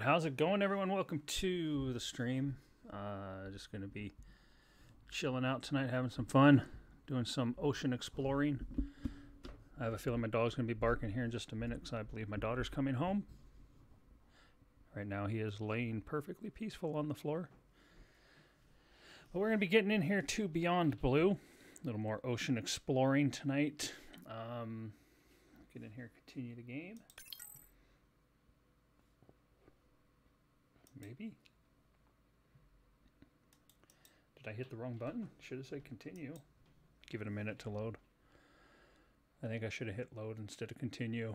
right, how's it going, everyone? Welcome to the stream. Uh, just going to be chilling out tonight, having some fun, doing some ocean exploring. I have a feeling my dog's going to be barking here in just a minute because I believe my daughter's coming home. Right now, he is laying perfectly peaceful on the floor. But we're going to be getting in here to Beyond Blue. A little more ocean exploring tonight. Um, get in here, continue the game. Maybe. Did I hit the wrong button? Should have said continue. Give it a minute to load. I think I should have hit load instead of continue.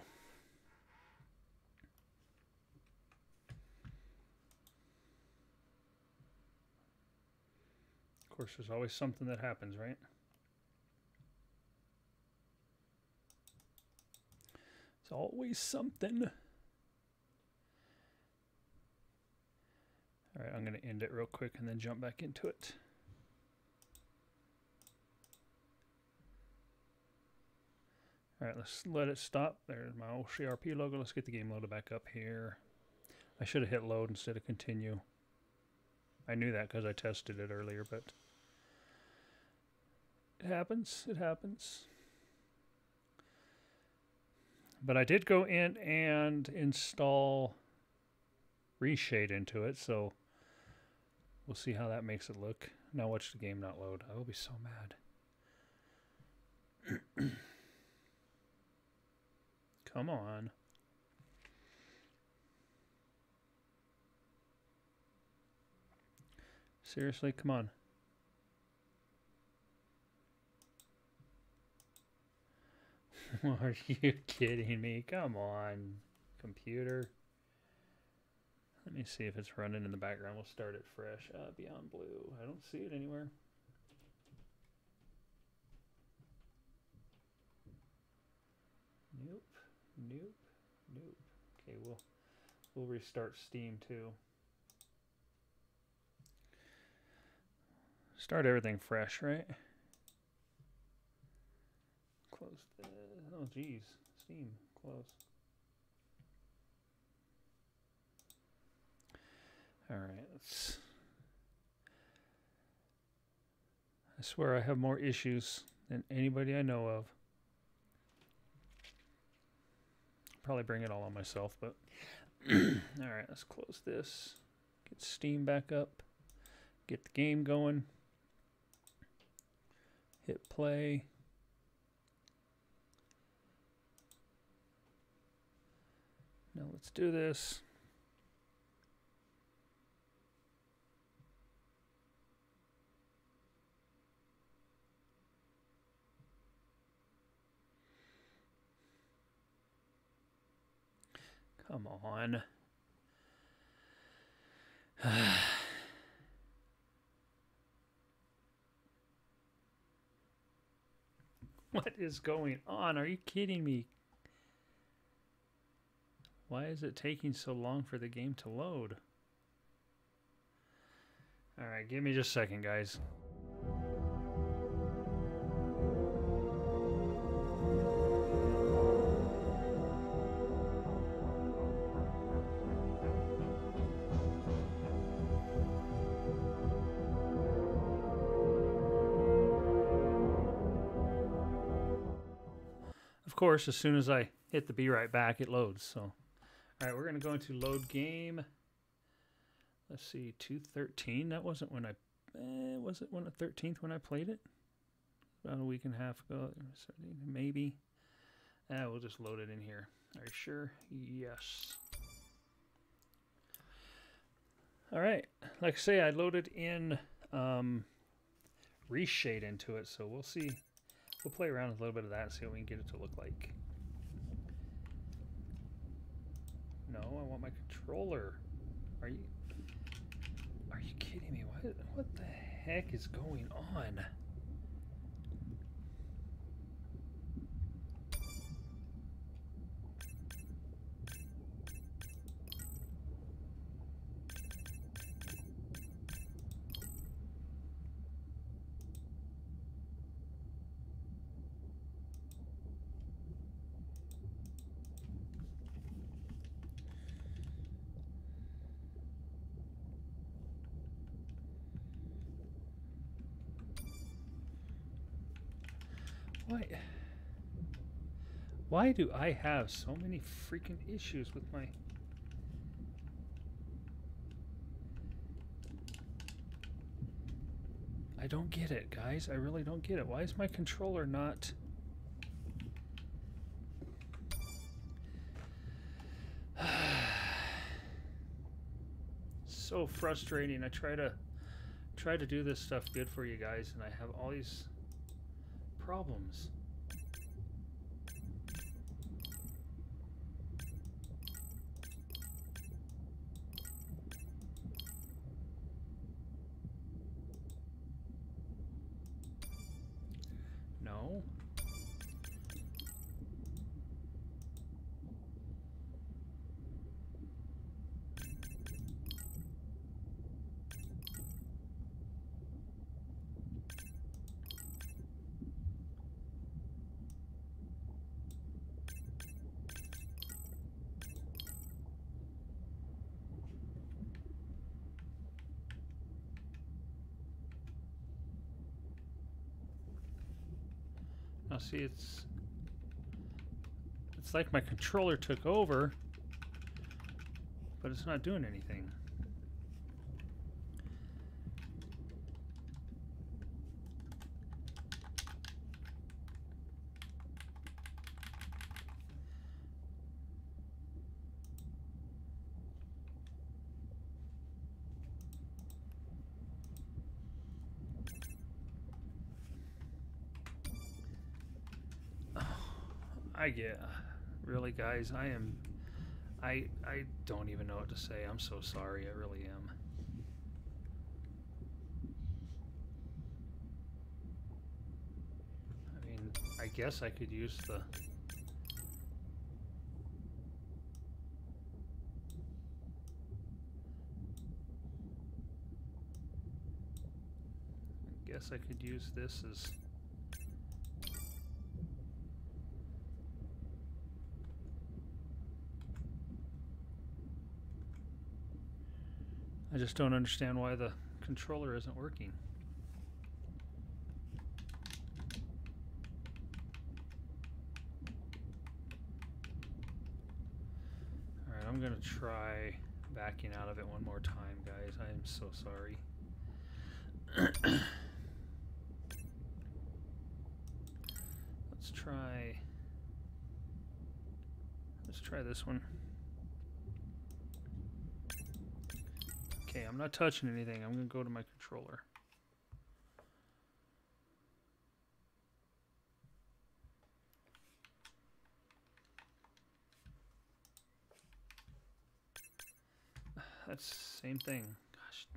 Of course, there's always something that happens, right? It's always something. All right, I'm going to end it real quick and then jump back into it. All right, let's let it stop. There's my old CRP logo. Let's get the game loaded back up here. I should have hit load instead of continue. I knew that because I tested it earlier, but it happens. It happens. But I did go in and install reshade into it, so we'll see how that makes it look. Now watch the game not load. I will be so mad. Come on. Seriously, come on. Are you kidding me? Come on, computer. Let me see if it's running in the background. We'll start it fresh. Uh, Beyond Blue. I don't see it anywhere. Nope. Nope. Nope. Okay, we'll we'll restart Steam too. Start everything fresh, right? Close the oh geez. Steam, close. All right, let's. I swear I have more issues than anybody I know of. Probably bring it all on myself, but. all right, let's close this. Get Steam back up. Get the game going. Hit play. Now let's do this. Come on. what is going on? Are you kidding me? Why is it taking so long for the game to load? Alright, give me just a second, guys. Of course, as soon as I hit the be right back, it loads. So, all right, we're going to go into load game. Let's see, 213. That wasn't when I, eh, was it when the 13th when I played it? About a week and a half ago, maybe. Ah, we'll just load it in here. Are you sure? Yes. All right, like I say, I loaded in um, reshade into it, so we'll see We'll play around with a little bit of that and see what we can get it to look like. No, I want my controller. Are you... Are you kidding me? What, what the heck is going on? Why? Why do I have so many freaking issues with my... I don't get it, guys. I really don't get it. Why is my controller not... so frustrating. I try to try to do this stuff good for you guys and I have all these problems. No. Now see, it's it's like my controller took over, but it's not doing anything. I get uh, really guys, I am I I don't even know what to say. I'm so sorry. I really am. I mean, I guess I could use the I guess I could use this as I just don't understand why the controller isn't working. Alright, I'm gonna try backing out of it one more time, guys. I am so sorry. let's try let's try this one. Okay, I'm not touching anything. I'm going to go to my controller. That's same thing. Gosh.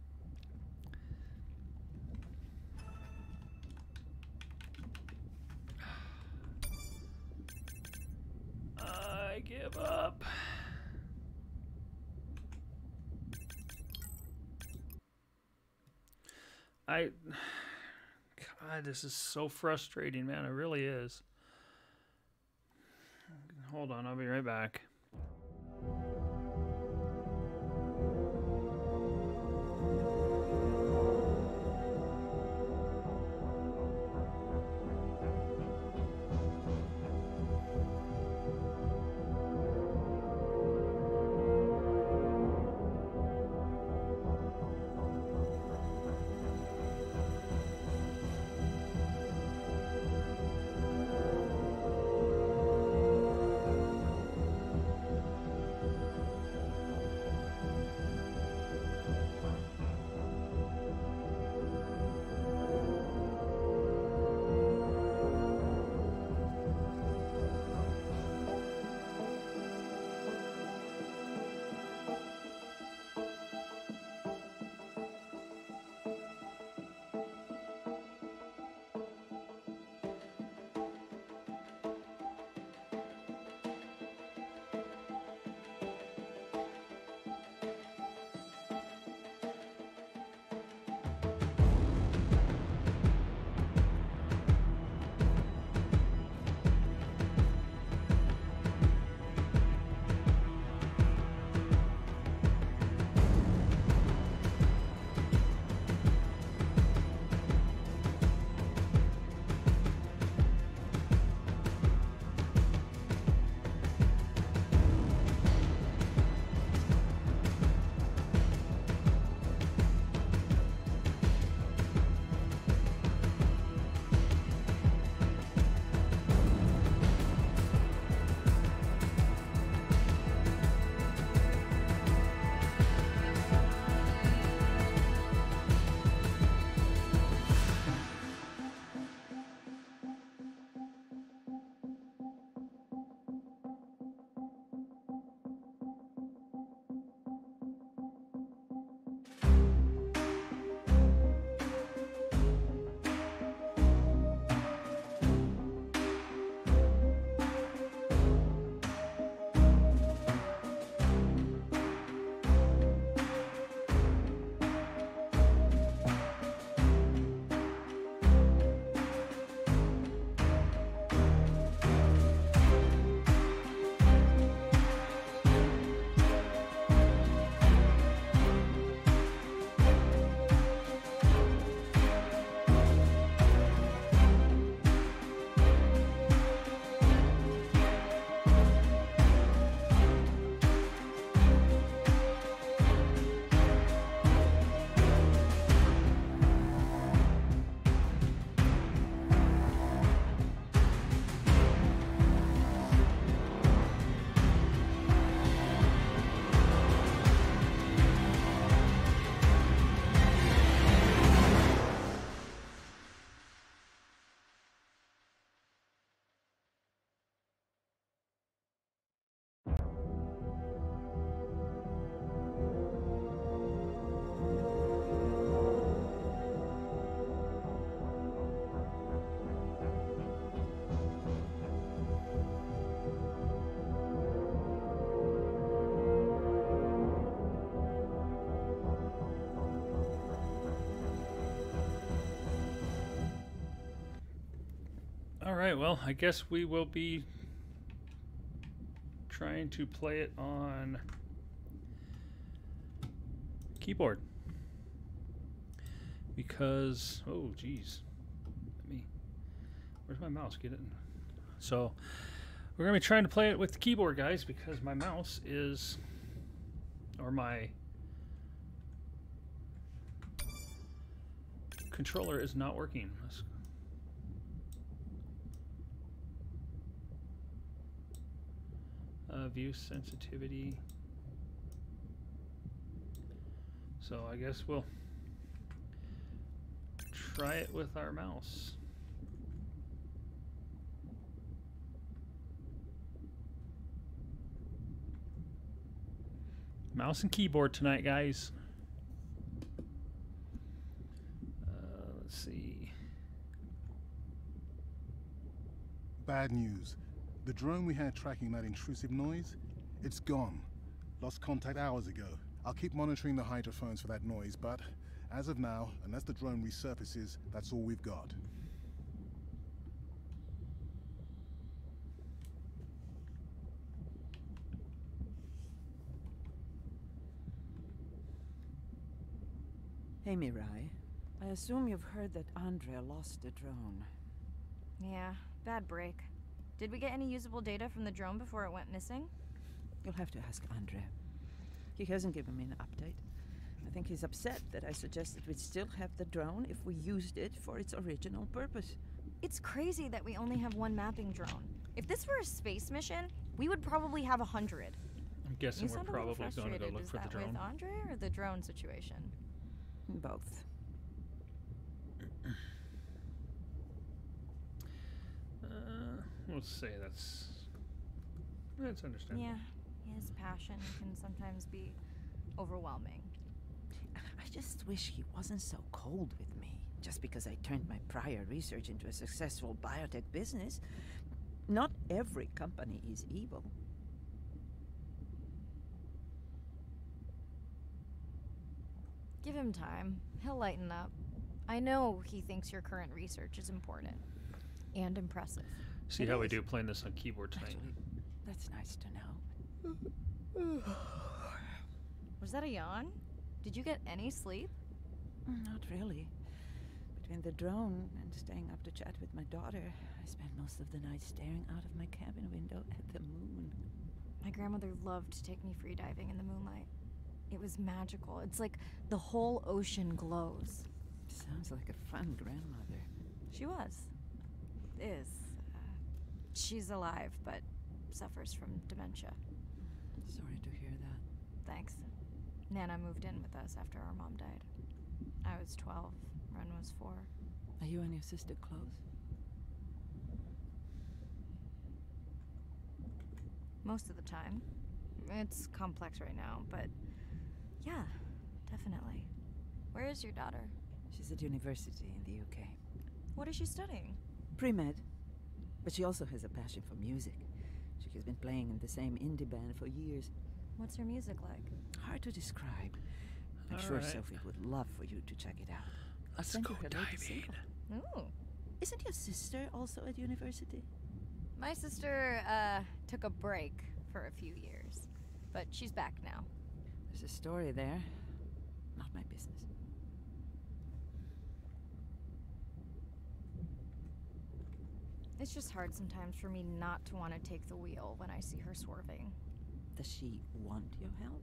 I give up. I God, this is so frustrating, man. It really is. Hold on, I'll be right back. Right, well, I guess we will be trying to play it on keyboard. Because, oh, geez. Let me, where's my mouse? Get it. So, we're going to be trying to play it with the keyboard, guys, because my mouse is, or my controller is not working. Let's uh, view sensitivity. So I guess we'll try it with our mouse. Mouse and keyboard tonight, guys. Uh, let's see. Bad news. The drone we had tracking that intrusive noise, it's gone. Lost contact hours ago. I'll keep monitoring the hydrophones for that noise, but as of now, unless the drone resurfaces, that's all we've got. Hey, Mirai. I assume you've heard that Andre lost the drone. Yeah, bad break. Did we get any usable data from the drone before it went missing? You'll have to ask Andre. He hasn't given me an update. I think he's upset that I suggested we'd still have the drone if we used it for its original purpose. It's crazy that we only have one mapping drone. If this were a space mission, we would probably have a hundred. I'm guessing You we're sound a little probably going to go look Is for the that drone. with Andre or the drone situation? Both. Uh, we'll say that's that's understandable. Yeah, his passion can sometimes be overwhelming. I just wish he wasn't so cold with me, just because I turned my prior research into a successful biotech business. Not every company is evil. Give him time. He'll lighten up. I know he thinks your current research is important and impressive. See It how we do playing this on keyboard tonight. Actually, that's nice to know. Was that a yawn? Did you get any sleep? Not really. Between the drone and staying up to chat with my daughter, I spent most of the night staring out of my cabin window at the moon. My grandmother loved to take me free diving in the moonlight. It was magical. It's like the whole ocean glows. Sounds like a fun grandmother. She was. Is. She's alive, but suffers from dementia. Sorry to hear that. Thanks. Nana moved in with us after our mom died. I was 12, Ren was 4. Are you and your sister close? Most of the time. It's complex right now, but yeah, definitely. Where is your daughter? She's at university in the UK. What is she studying? Pre med. But she also has a passion for music. She has been playing in the same indie band for years. What's her music like? Hard to describe. I'm All sure right. Sophie would love for you to check it out. Let's send go you her latest diving. single. Ooh. Isn't your sister also at university? My sister uh, took a break for a few years, but she's back now. There's a story there. Not my business. It's just hard sometimes for me not to want to take the wheel when I see her swerving. Does she want your help?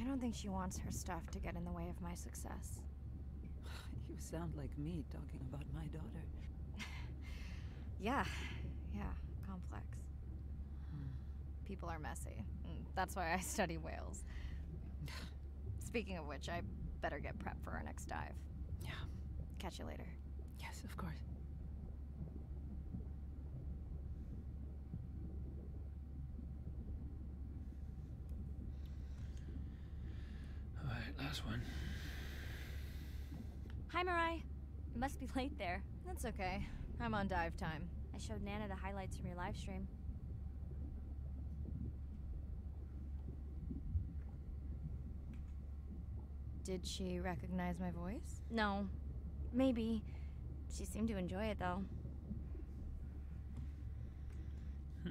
I don't think she wants her stuff to get in the way of my success. You sound like me talking about my daughter. Yeah, yeah, complex. Hmm. People are messy. That's why I study whales. Speaking of which, I better get prepped for our next dive. Yeah. Catch you later. Yes, of course. All right, last one. Hi, Mirai. It must be late there. That's okay. I'm on dive time. I showed Nana the highlights from your live stream. Did she recognize my voice? No. Maybe. She seemed to enjoy it, though. Hmm.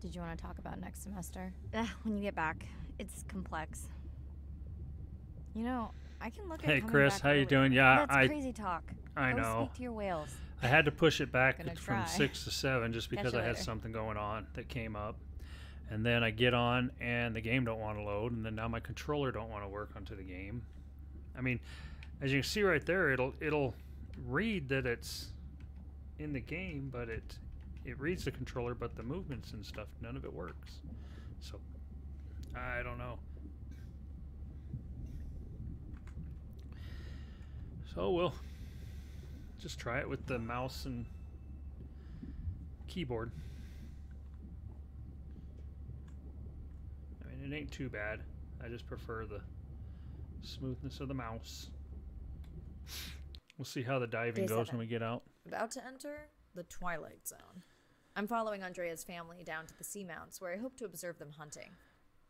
Did you want to talk about next semester? Ugh, when you get back, it's complex. You know, I can look at Hey, Chris, back how you doing? Yeah, That's I crazy talk. I Go know. speak to your whales. I had to push it back from try. six to seven just because I had something going on that came up. And then I get on and the game don't want to load, and then now my controller don't want to work onto the game. I mean, as you can see right there, it'll it'll read that it's in the game, but it it reads the controller, but the movements and stuff, none of it works. So I don't know. So we'll just try it with the mouse and keyboard. I mean, it ain't too bad. I just prefer the smoothness of the mouse. We'll see how the diving Day goes seven. when we get out. About to enter the Twilight Zone. I'm following Andrea's family down to the seamounts where I hope to observe them hunting.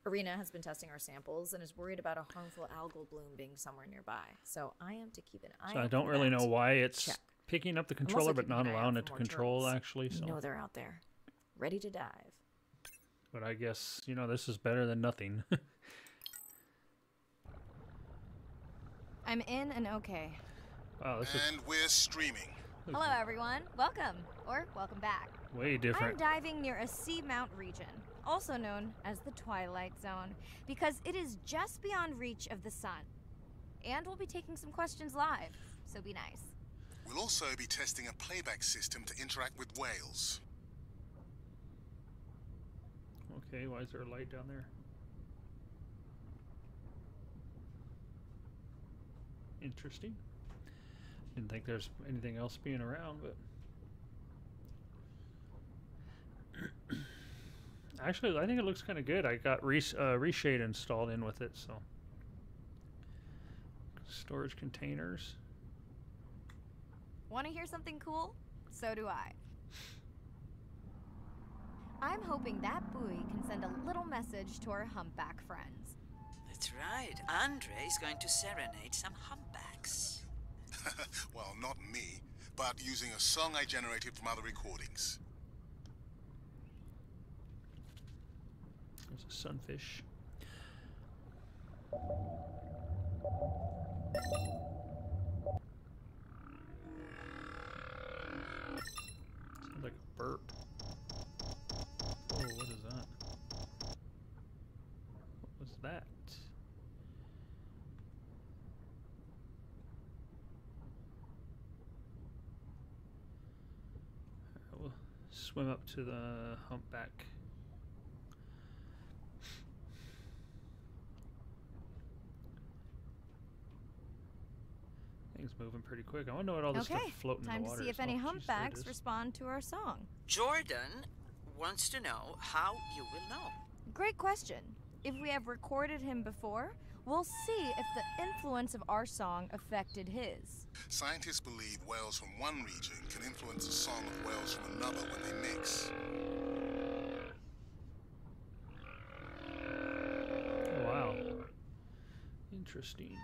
Irina has been testing our samples and is worried about a harmful algal bloom being somewhere nearby, so I am to keep an eye So I don't really know why it's Check. picking up the controller but not an eye out allowing it to control turtles. actually. So, You know they're out there, ready to dive. But I guess you know this is better than nothing. I'm in and okay. wow, this is And we're streaming. Hello, everyone. Welcome. Or welcome back. way different. I'm different. diving near a seamount region, also known as the Twilight Zone, because it is just beyond reach of the sun. And we'll be taking some questions live, so be nice. We'll also be testing a playback system to interact with whales. Okay, why is there a light down there? Interesting. Didn't think there's anything else being around, but actually, I think it looks kind of good. I got res- uh, reshade installed in with it, so storage containers. Want to hear something cool? So do I. I'm hoping that buoy can send a little message to our humpback friends. That's right. Andre is going to serenade some humpbacks. well, not me, but using a song I generated from other recordings. There's a sunfish. Sounds like a burp. Whoa, what is that? What was that? Alright, we'll swim up to the humpback. Things moving pretty quick. I want to know what all this okay, stuff floating time in the to water see is. if any Oh, geez, there it humpbacks is. respond to our song. Jordan wants to know how you will know. Great question. If we have recorded him before, we'll see if the influence of our song affected his. Scientists believe whales from one region can influence the song of whales from another when they mix. Wow. Interesting.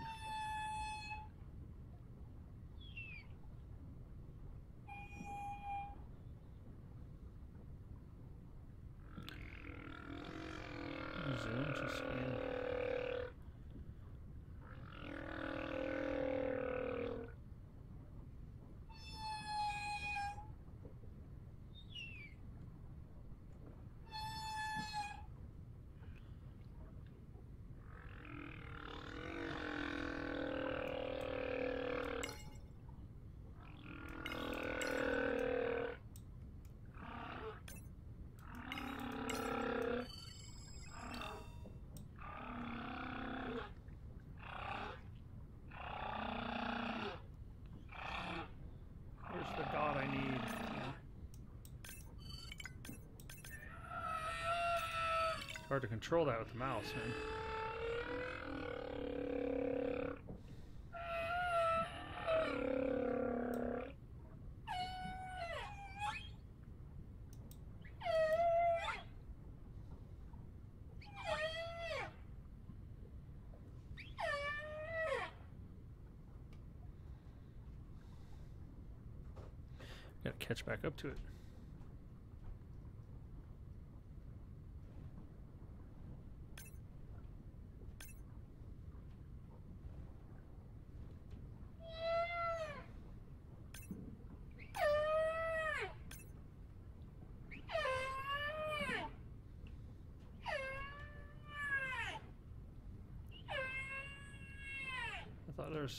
Hard to control that with the mouse, man. Catch back up to it.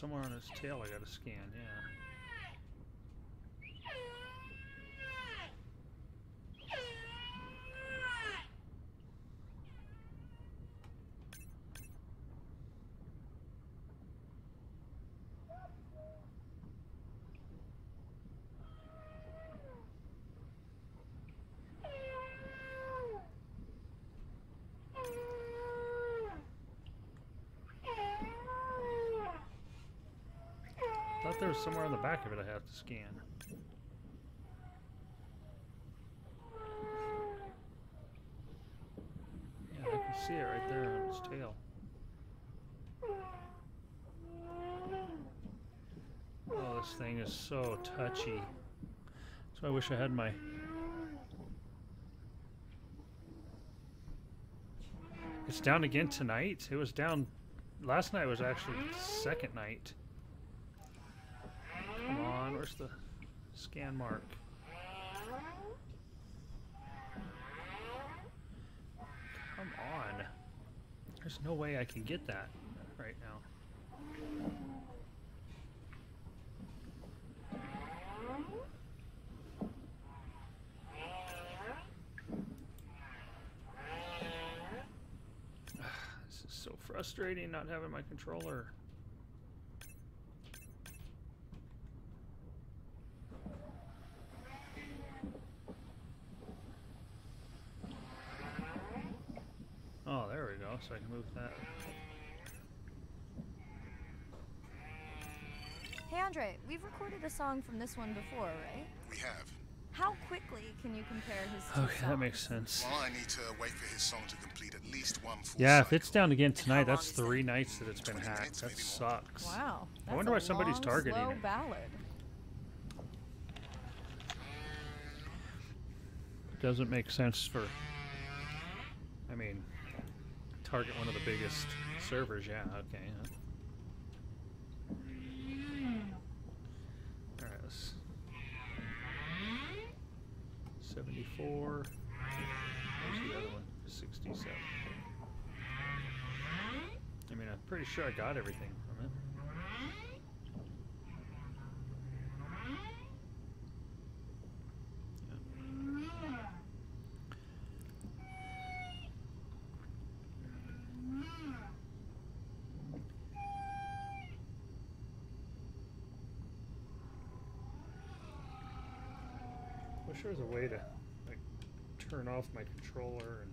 Somewhere on his tail I gotta scan, yeah. Somewhere on the back of it I have to scan. Yeah, I can see it right there on its tail. Oh, this thing is so touchy. So I wish I had my It's down again tonight. It was down last night was actually second night. Where's the scan mark? Come on. There's no way I can get that right now. This is so frustrating not having my controller. Oh, there we go. So I can move that. Hey Andre, we've recorded a song from this one before, right? We have. How quickly can you compare his two Okay, that makes sense. Well, I need to wait for his song to complete at least one full Yeah, if it's down again tonight, that's is that? three nights that it's been hacked. That sucks. Wow. I that's wonder a why somebody's long, targeting slow it. ballad. Doesn't make sense for. I mean, target one of the biggest servers. Yeah. Okay. All right. Let's. Seventy-four. Where's the other one? Sixty-seven. I mean, I'm pretty sure I got everything from it. Wish there was a way to like turn off my controller and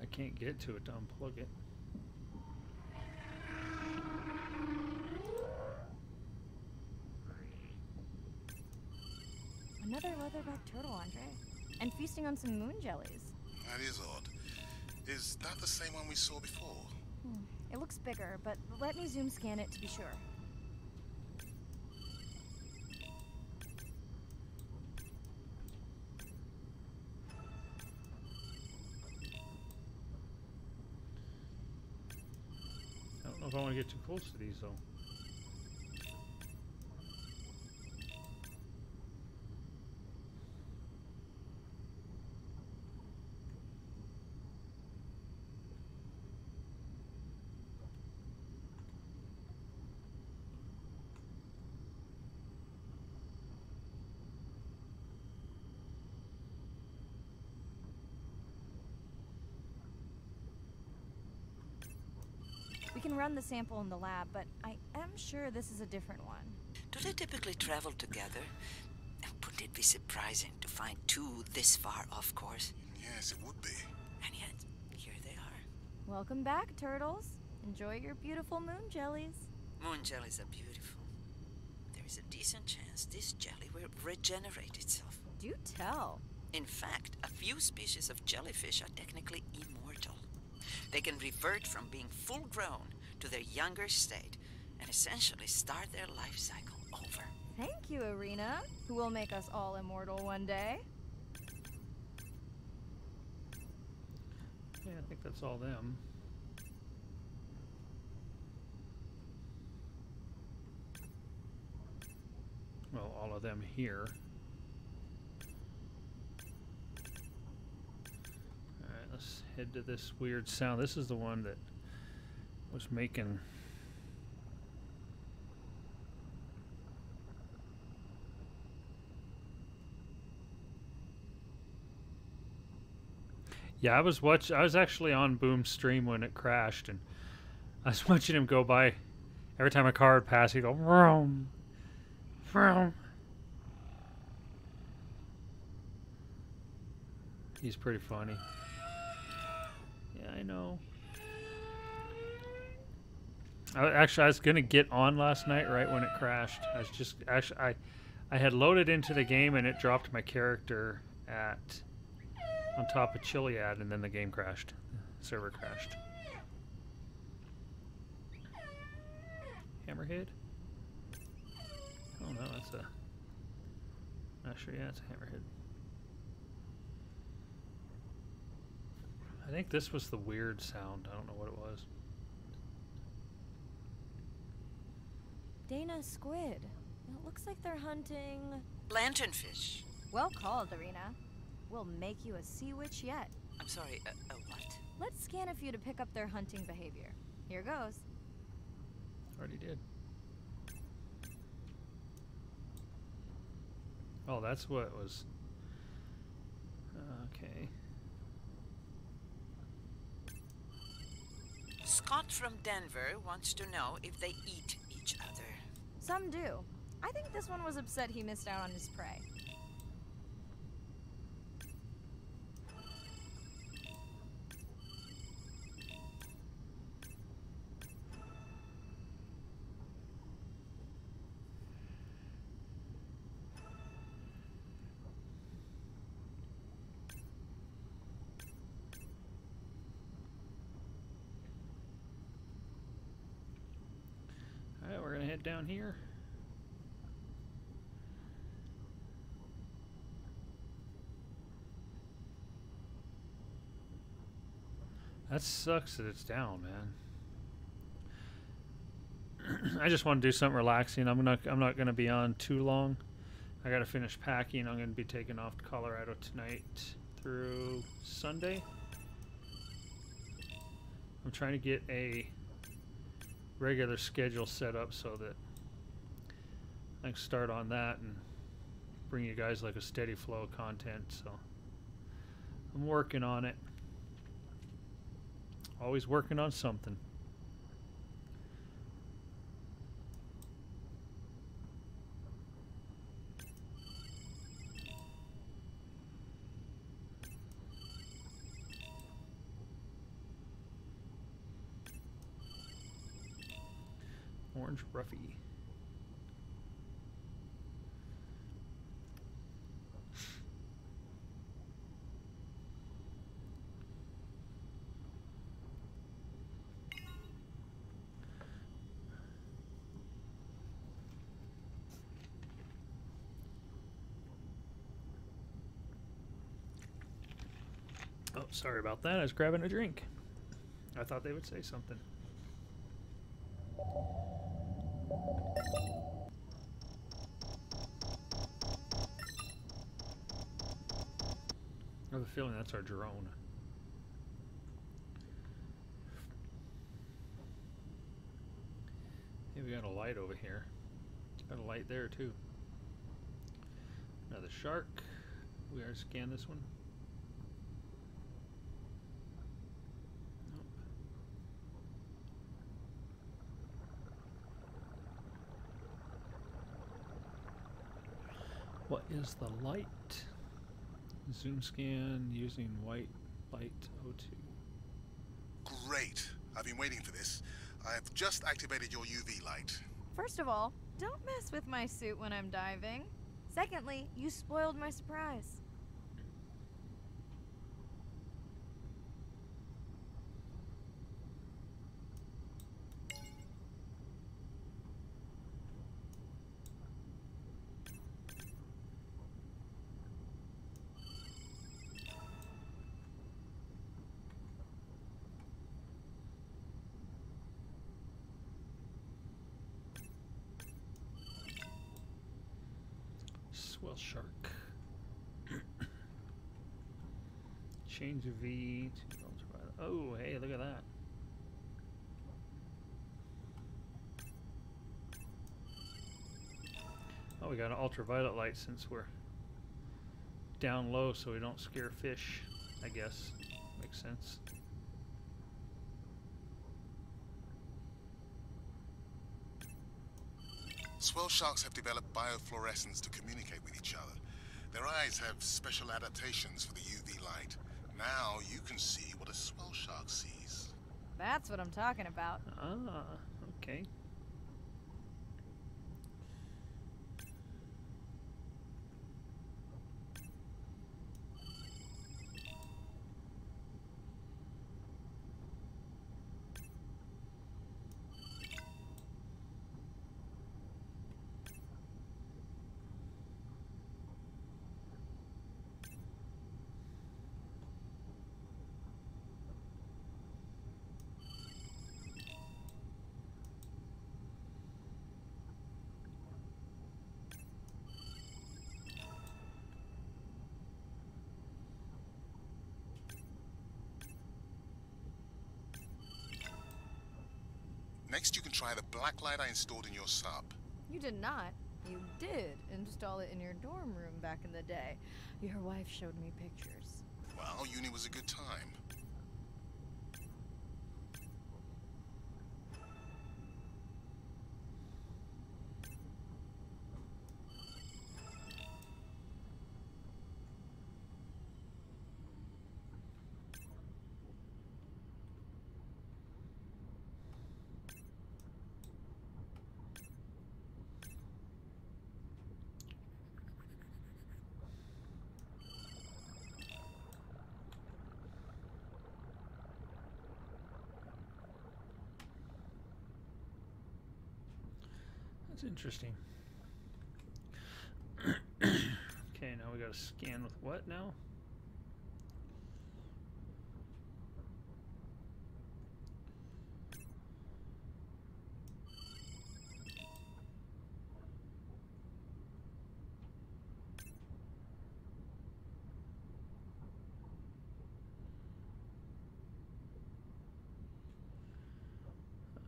I can't get to it to unplug it. Another leatherback turtle, Andre. And feasting on some moon jellies. That is odd. Is that the same one we saw before? Hmm, it looks bigger, but let me zoom scan it to be sure. I don't know if I want to get too close to these though. Can run the sample in the lab, but I am sure this is a different one. Do they typically travel together? Wouldn't it be surprising to find two this far off course? Yes, it would be. And yet, here they are. Welcome back, turtles. Enjoy your beautiful moon jellies. Moon jellies are beautiful. There is a decent chance this jelly will regenerate itself. Do tell. In fact, a few species of jellyfish are technically immortal. they can revert from being full grown to their younger state and essentially start their life cycle over. Thank you, Irina, who will make us all immortal one day. Yeah, I think that's all them. Well, all of them here. Alright, let's head to this weird sound. This is the one that was making Yeah, I was watch. I was actually on Boom's stream when it crashed, and I was watching him go by. Every time a car would pass, he'd go vroom, vroom. He's pretty funny. Yeah, I know. I, actually, I was gonna get on last night right when it crashed. I was just actually I, I had loaded into the game and it dropped my character at on top of Chiliad, and then the game crashed. The server crashed. Hammerhead? Oh no, that's a. Not sure. Yeah, it's a hammerhead. I think this was the weird sound. I don't know what it was. Dana Squid. It looks like they're hunting. Lanternfish. Well called, Irina. We'll make you a sea witch yet. I'm sorry, a, a what? Let's scan a few to pick up their hunting behavior. Here goes. Already did. Oh, that's what was. Okay. Scott from Denver wants to know if they eat each other. Some do. I think this one was upset he missed out on his prey. Down here. That sucks that it's down, man. I just want to do something relaxing. I'm not I'm not going to be on too long. I got to finish packing. I'm going to be taking off to Colorado tonight through Sunday. I'm trying to get a regular schedule set up so that Start on that and bring you guys like a steady flow of content. So I'm working on it. Always working on something. Orange Roughy. Oh, sorry about that. I was grabbing a drink. I thought they would say something. I have a feeling that's our drone. Hey, we got a light over here. Got a light there too. Another shark. We are scan this one. Nope. What is the light? Zoom scan using white light O2. Great. I've been waiting for this. I've just activated your UV light. First of all, don't mess with my suit when I'm diving. Secondly, you spoiled my surprise. Swell shark. Change V to ultraviolet. Oh, hey, look at that. Oh, we got an ultraviolet light since we're down low so we don't scare fish, I guess. Makes sense. Swell sharks have developed biofluorescence to communicate with each other. Their eyes have special adaptations for the UV light. Now you can see what a swell shark sees. That's what I'm talking about. Ah, okay. Next, you can try the black light I installed in your sub. You did not. You did install it in your dorm room back in the day. Your wife showed me pictures. Well, uni was a good time. That's interesting. okay, now we got to scan with what now?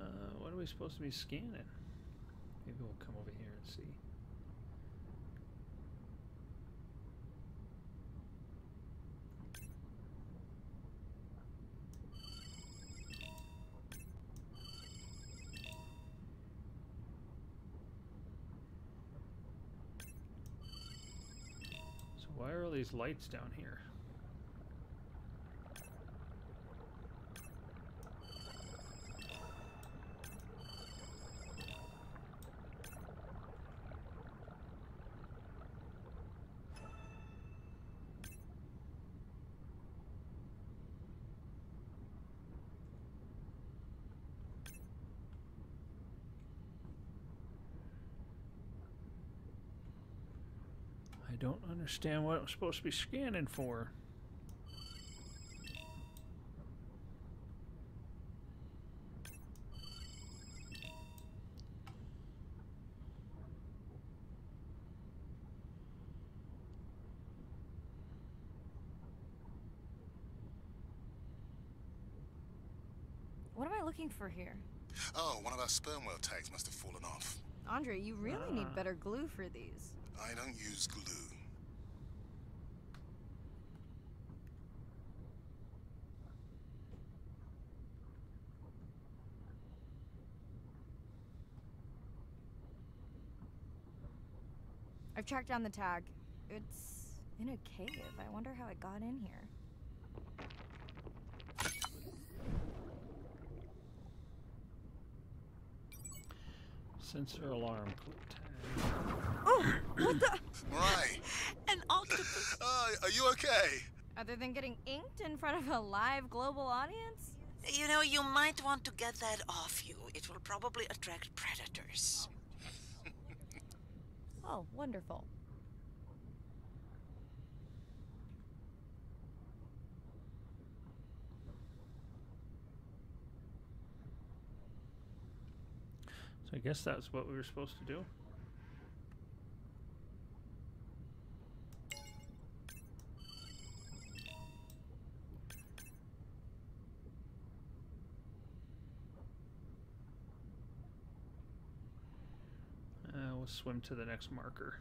Uh, what are we supposed to be scanning? Maybe we'll come over here and see. So why are all these lights down here? I don't understand what I'm supposed to be scanning for. What am I looking for here? Oh, one of our sperm whale tags must have fallen off. Andre, you really Ah. need better glue for these. I don't use glue. I've tracked down the tag. It's in a cave. I wonder how it got in here. Sensor alarm clip tag. Oh, what the? Mirai, An octopus! uh, are you okay? Other than getting inked in front of a live global audience? You know, you might want to get that off you. It will probably attract predators. Oh, wonderful. So I guess that's what we were supposed to do. Let's swim to the next marker.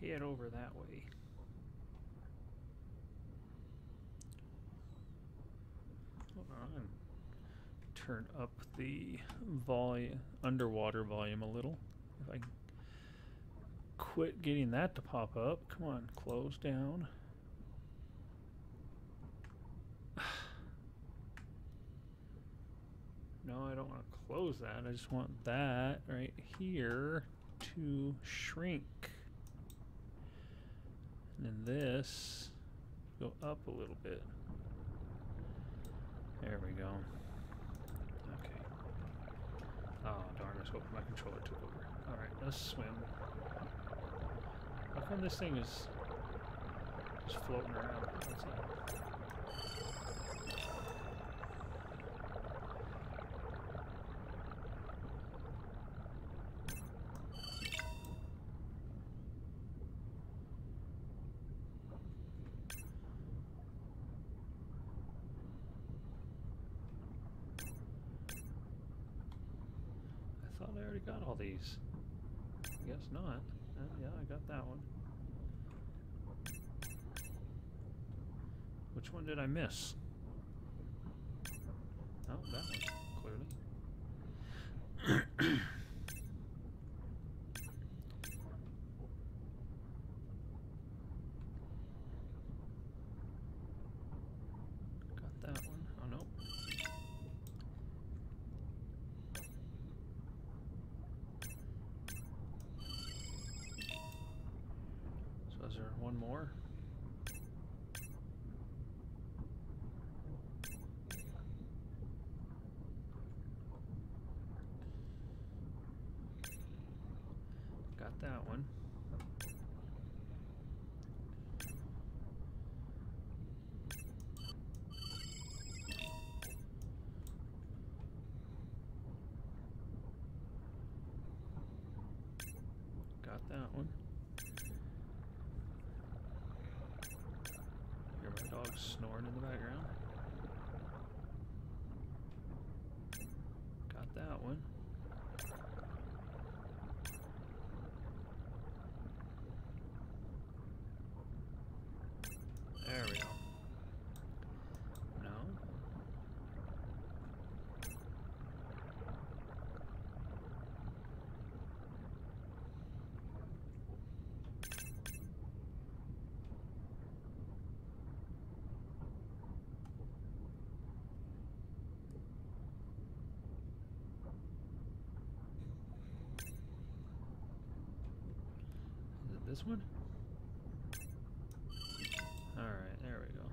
Head over that way. Hold on. Turn up the volume, underwater volume a little. If I quit getting that to pop up. Come on, close down. No, I don't want to close that. I just want that right here to shrink. And then this go up a little bit. There we go. Okay. Oh darn, I hoping my controller took over. Alright, let's swim. How come this thing is just floating around? Got all these. I guess not. Uh, yeah, I got that one. Which one did I miss? Oh, that one, clearly. got that one. Oh, no. So is there one more? That one. Got that one. Hear my dog snoring in the background. Got that one. There we go. No. Is it this one? Alright, there we go.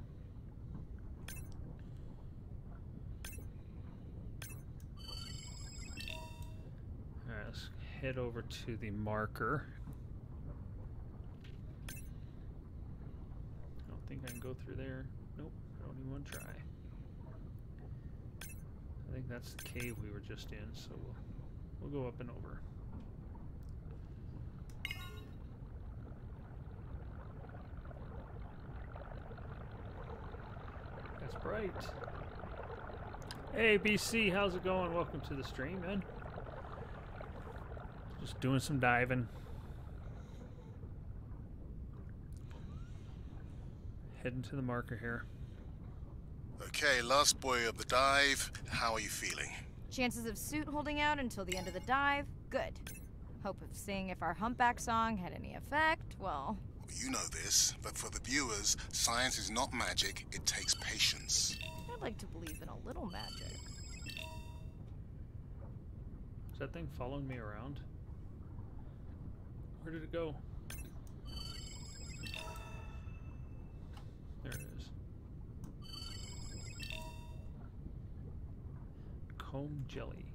Alright, let's head over to the marker. I don't think I can go through there. Nope, I don't even want to try. I think that's the cave we were just in, so we'll, we'll go up and over. That's bright. Hey, BC, how's it going? Welcome to the stream, man. Just doing some diving. Heading to the marker here. Okay, last boy of the dive. How are you feeling? Chances of suit holding out until the end of the dive? Good. Hope of seeing if our humpback song had any effect? Well, You know this, but for the viewers, science is not magic, it takes patience. I'd like to believe in a little magic. Is that thing following me around? Where did it go? There it is. Comb jelly.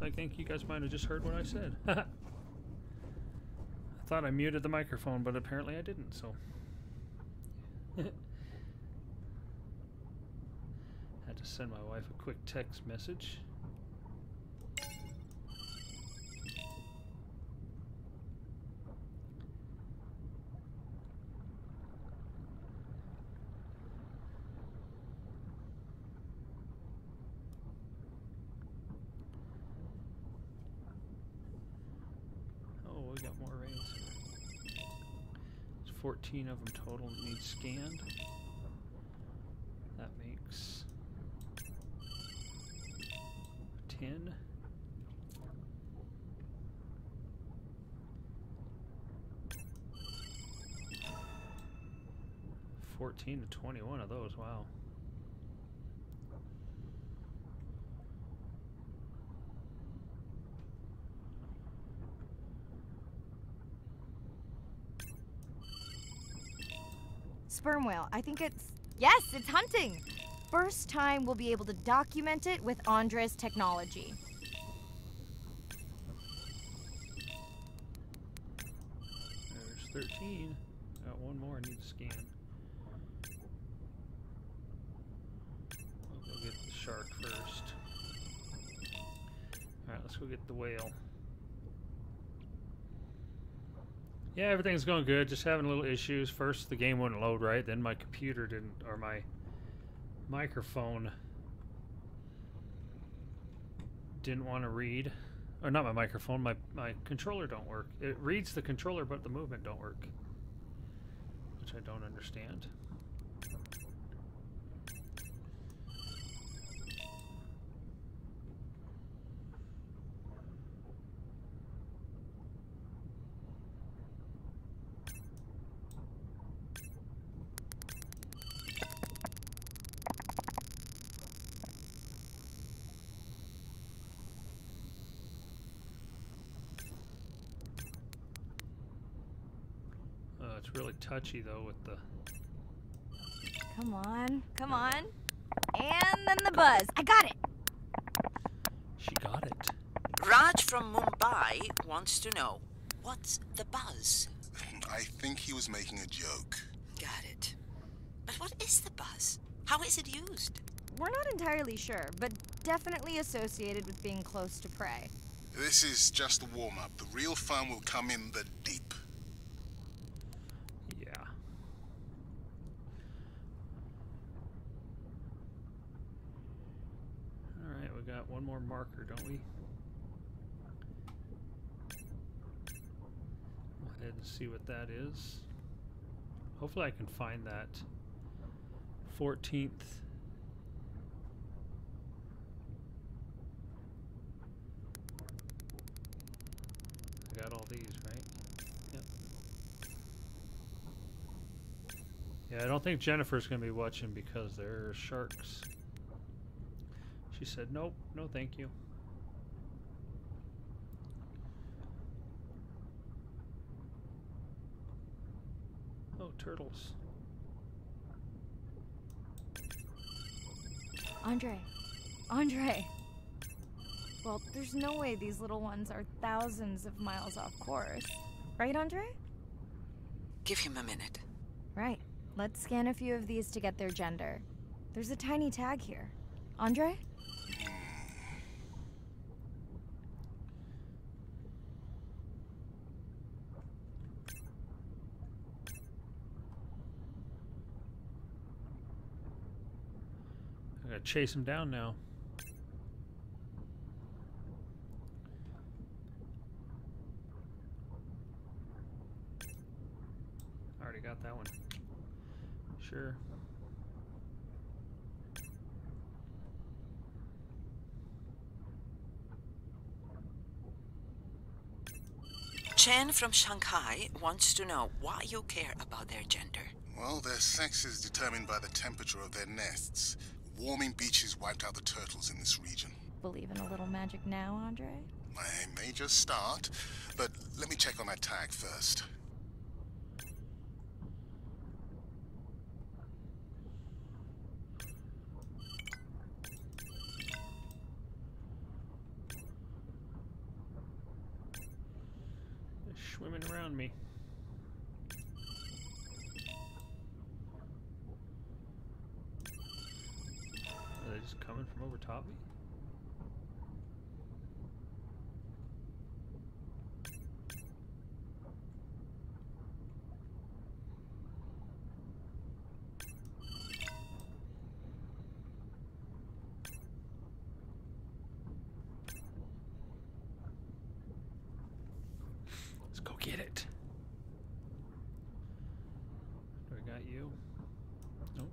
I think you guys might have just heard what I said. I thought I muted the microphone, but apparently I didn't, so. Had to send my wife a quick text message. 13 of them total need scanned. That makes 10. Fourteen to twenty-one of those. Wow. Sperm whale. I think it's. Yes, it's hunting! First time we'll be able to document it with Andres technology. There's 13. Got one more I need to scan. We'll go get the shark first. Alright, let's go get the whale. Yeah, everything's going good. Just having little issues. First, the game wouldn't load right. Then my computer didn't, or my microphone didn't want to read. Or not my microphone, my, my controller don't work. It reads the controller, but the movement don't work. Which I don't understand. Uh, it's really touchy though with the. Come on, come on. And then the buzz. I got it! She got it. Raj from Mumbai wants to know what's the buzz? I think he was making a joke. Got it. But what is the buzz? How is it used? We're not entirely sure, but definitely associated with being close to prey. This is just a warm up. The real fun will come in the deep. Yeah. Alright, we got one more marker, don't we? Go ahead and see what that is. Hopefully I can find that 14th. I got all these, right? Yep. Yeah, I don't think Jennifer's going to be watching because there are sharks. She said, nope, no thank you. Turtles. Andre. Andre. Well, there's no way these little ones are thousands of miles off course. Right, Andre? Give him a minute. Right. Let's scan a few of these to get their gender. There's a tiny tag here. Andre? Chase him down now. I already got that one. Sure. Chen from Shanghai wants to know why you care about their gender. Well, their sex is determined by the temperature of their nests. Warming beaches wiped out the turtles in this region. Believe in a little magic now, Andre? I may just start, but let me check on that tag first. They're swimming around me. Top me? Let's go get it. Do I got you? Nope.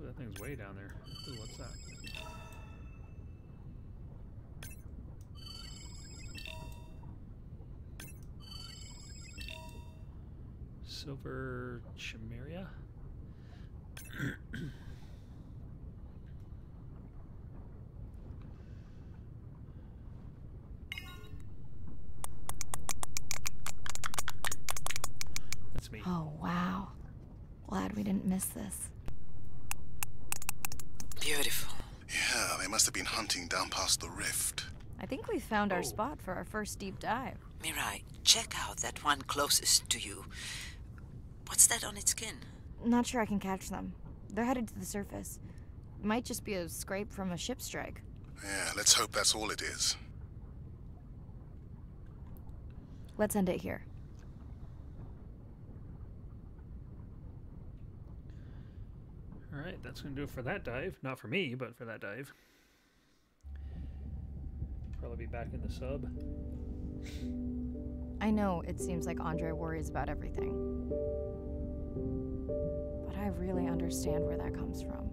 Ooh, that thing's way down there. Ooh, what's that? Silver Chimaera? That's me. Oh, wow. Glad we didn't miss this. Beautiful. Yeah, they must have been hunting down past the rift. I think we found Oh. our spot for our first deep dive. Mirai, check out that one closest to you. What's that on its skin? Not sure I can catch them. They're headed to the surface. Might just be a scrape from a ship strike. Yeah, let's hope that's all it is. Let's end it here. Alright, that's gonna do it for that dive. Not for me, but for that dive. Probably be back in the sub. I know it seems like Andre worries about everything. But I really understand where that comes from.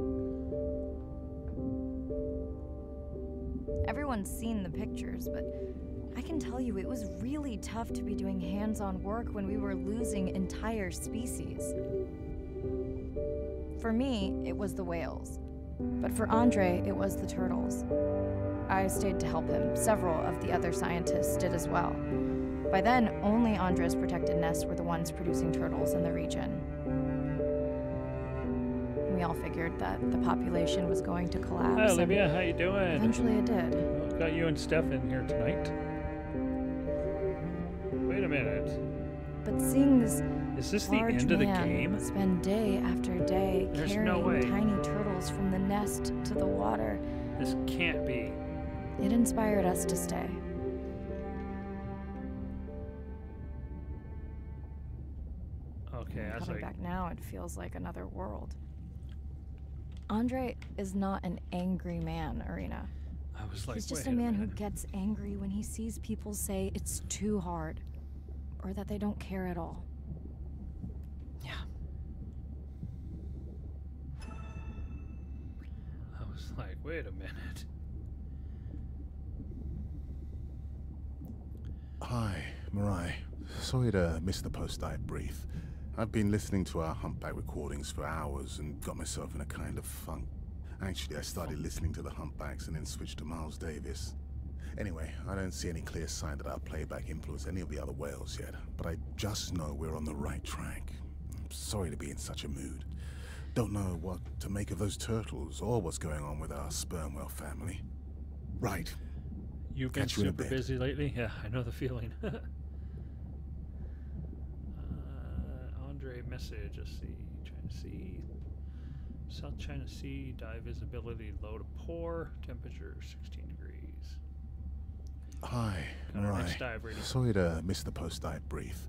Everyone's seen the pictures, but I can tell you it was really tough to be doing hands on work when we were losing entire species. For me, it was the whales. But for Andre, it was the turtles. I stayed to help him. Several of the other scientists did as well. By then, only Andre's protected nests were the ones producing turtles in the region. We all figured that the population was going to collapse. Hi Olivia, how you doing? Eventually it did. Well, got you and Steph in here tonight. Wait a minute. But seeing this Is this the end of the game? spend day after day There's carrying no way. tiny turtles from the nest to the water, This can't be. it inspired us to stay. Okay, I Coming like, back now, it feels like another world. Andre is not an angry man, Irina. I was like, He's just a man who gets angry when he sees people say it's too hard or that they don't care at all. Yeah. I was like, wait a minute. Hi, Mirai. Sorry to miss the post-dive brief. I've been listening to our humpback recordings for hours and got myself in a kind of funk. Actually, I started listening to the humpbacks and then switched to Miles Davis. Anyway, I don't see any clear sign that our playback influenced any of the other whales yet, but I just know we're on the right track. I'm sorry to be in such a mood. Don't know what to make of those turtles or what's going on with our sperm whale family. Right. You've been Catch you in a super busy lately? Yeah, I know the feeling. uh, Andre message, let's see. China Sea. South China Sea, dive visibility low to poor, temperature 16 degrees. Hi, Got dive ready. Sorry to miss the post-dive brief.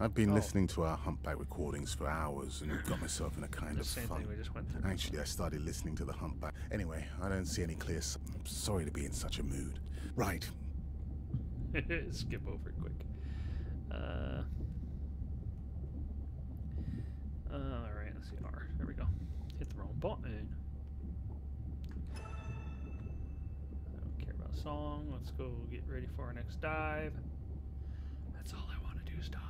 I've been Oh. listening to our humpback recordings for hours and got myself in a kind The of same funk. thing we just went through. Actually, I started listening to the humpback. Anyway, I don't see any clear. s- I'm sorry to be in such a mood. Right. Skip over it quick. Uh, all right, let's see R. There we go. Hit the wrong button. I don't care about song. Let's go get ready for our next dive. That's all I want to do is dive,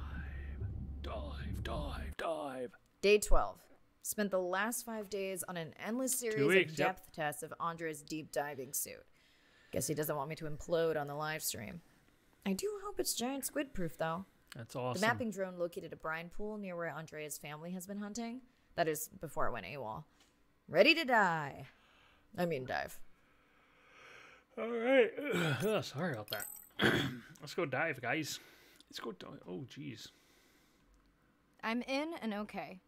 dive, dive, dive. Day 12. spent the last five days on an endless series weeks, of yep. depth tests of Andre's deep diving suit. Guess he doesn't want me to implode on the live stream. I do hope it's giant squid proof, though. That's awesome. The mapping drone located a brine pool near where Andrea's family has been hunting. That is before it went AWOL. Ready to die. I mean, dive. All right. Oh, sorry about that. Let's go dive, guys. Let's go dive. Oh, jeez. I'm in and okay.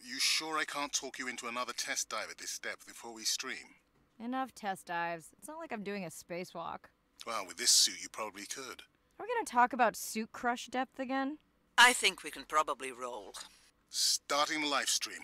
You sure I can't talk you into another test dive at this depth before we stream? Enough test dives. It's not like I'm doing a spacewalk. Well, with this suit, you probably could. Are we gonna talk about suit crush depth again? I think we can probably roll. Starting the live stream.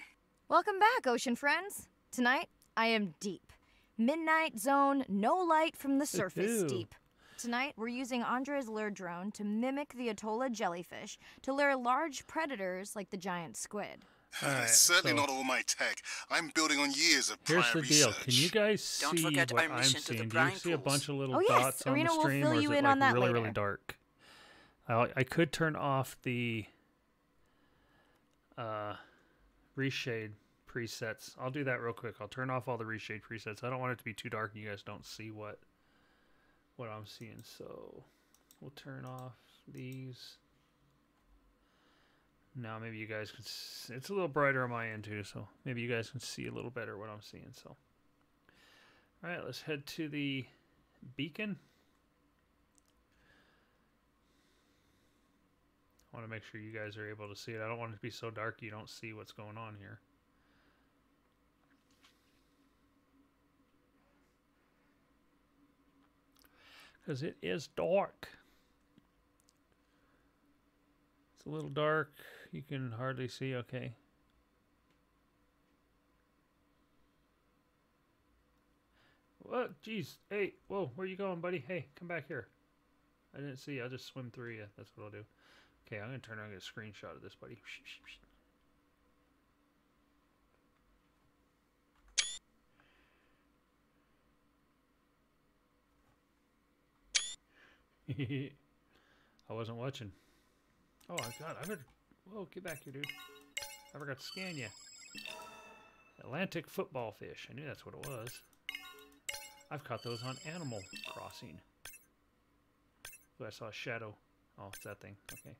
Welcome back, ocean friends. Tonight, I am deep. Midnight zone, no light from the surface Woohoo. deep. Tonight, we're using Andre's lure drone to mimic the Atolla jellyfish to lure large predators like the giant squid. All right, certainly so- not all my tech. I'm building on years of Here's prior the deal. research. Can you guys see Don't forget what our I'm mission to the seeing? Do you brine see a bunch of little Oh, yes, dots on Irina the will stream, fill or is you it in like on that really, later. really dark? I, I could turn off the uh, reshade presets. I'll do that real quick. I'll turn off all the reshade presets. I don't want it to be too dark and you guys don't see what what I'm seeing. So we'll turn off these. Now maybe you guys can. S- it's a little brighter on my end too, so maybe you guys can see a little better what I'm seeing. So, all right, let's head to the beacon. I want to make sure you guys are able to see it. I don't want it to be so dark you don't see what's going on here. Because it is dark. It's a little dark. You can hardly see. Okay. What? Jeez. Hey. Whoa. Where you going, buddy? Hey, come back here. I didn't see. you. I'll just swim through you. That's what I'll do. Okay, I'm gonna turn get a screenshot of this, buddy. I wasn't watching. Oh my god, I better. Whoa, get back here, dude. I forgot to scan you. Atlantic football fish. I knew that's what it was. I've caught those on Animal Crossing. Oh, I saw a shadow. Oh, it's that thing. Okay.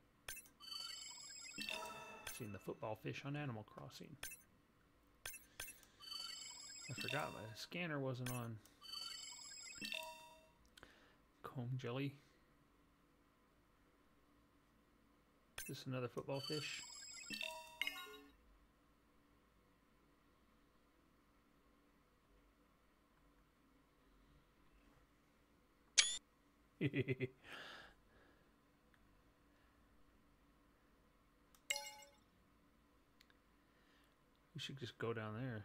Seen the football fish on Animal Crossing. I forgot my scanner wasn't on. Comb jelly. Is this another football fish? we should just go down there.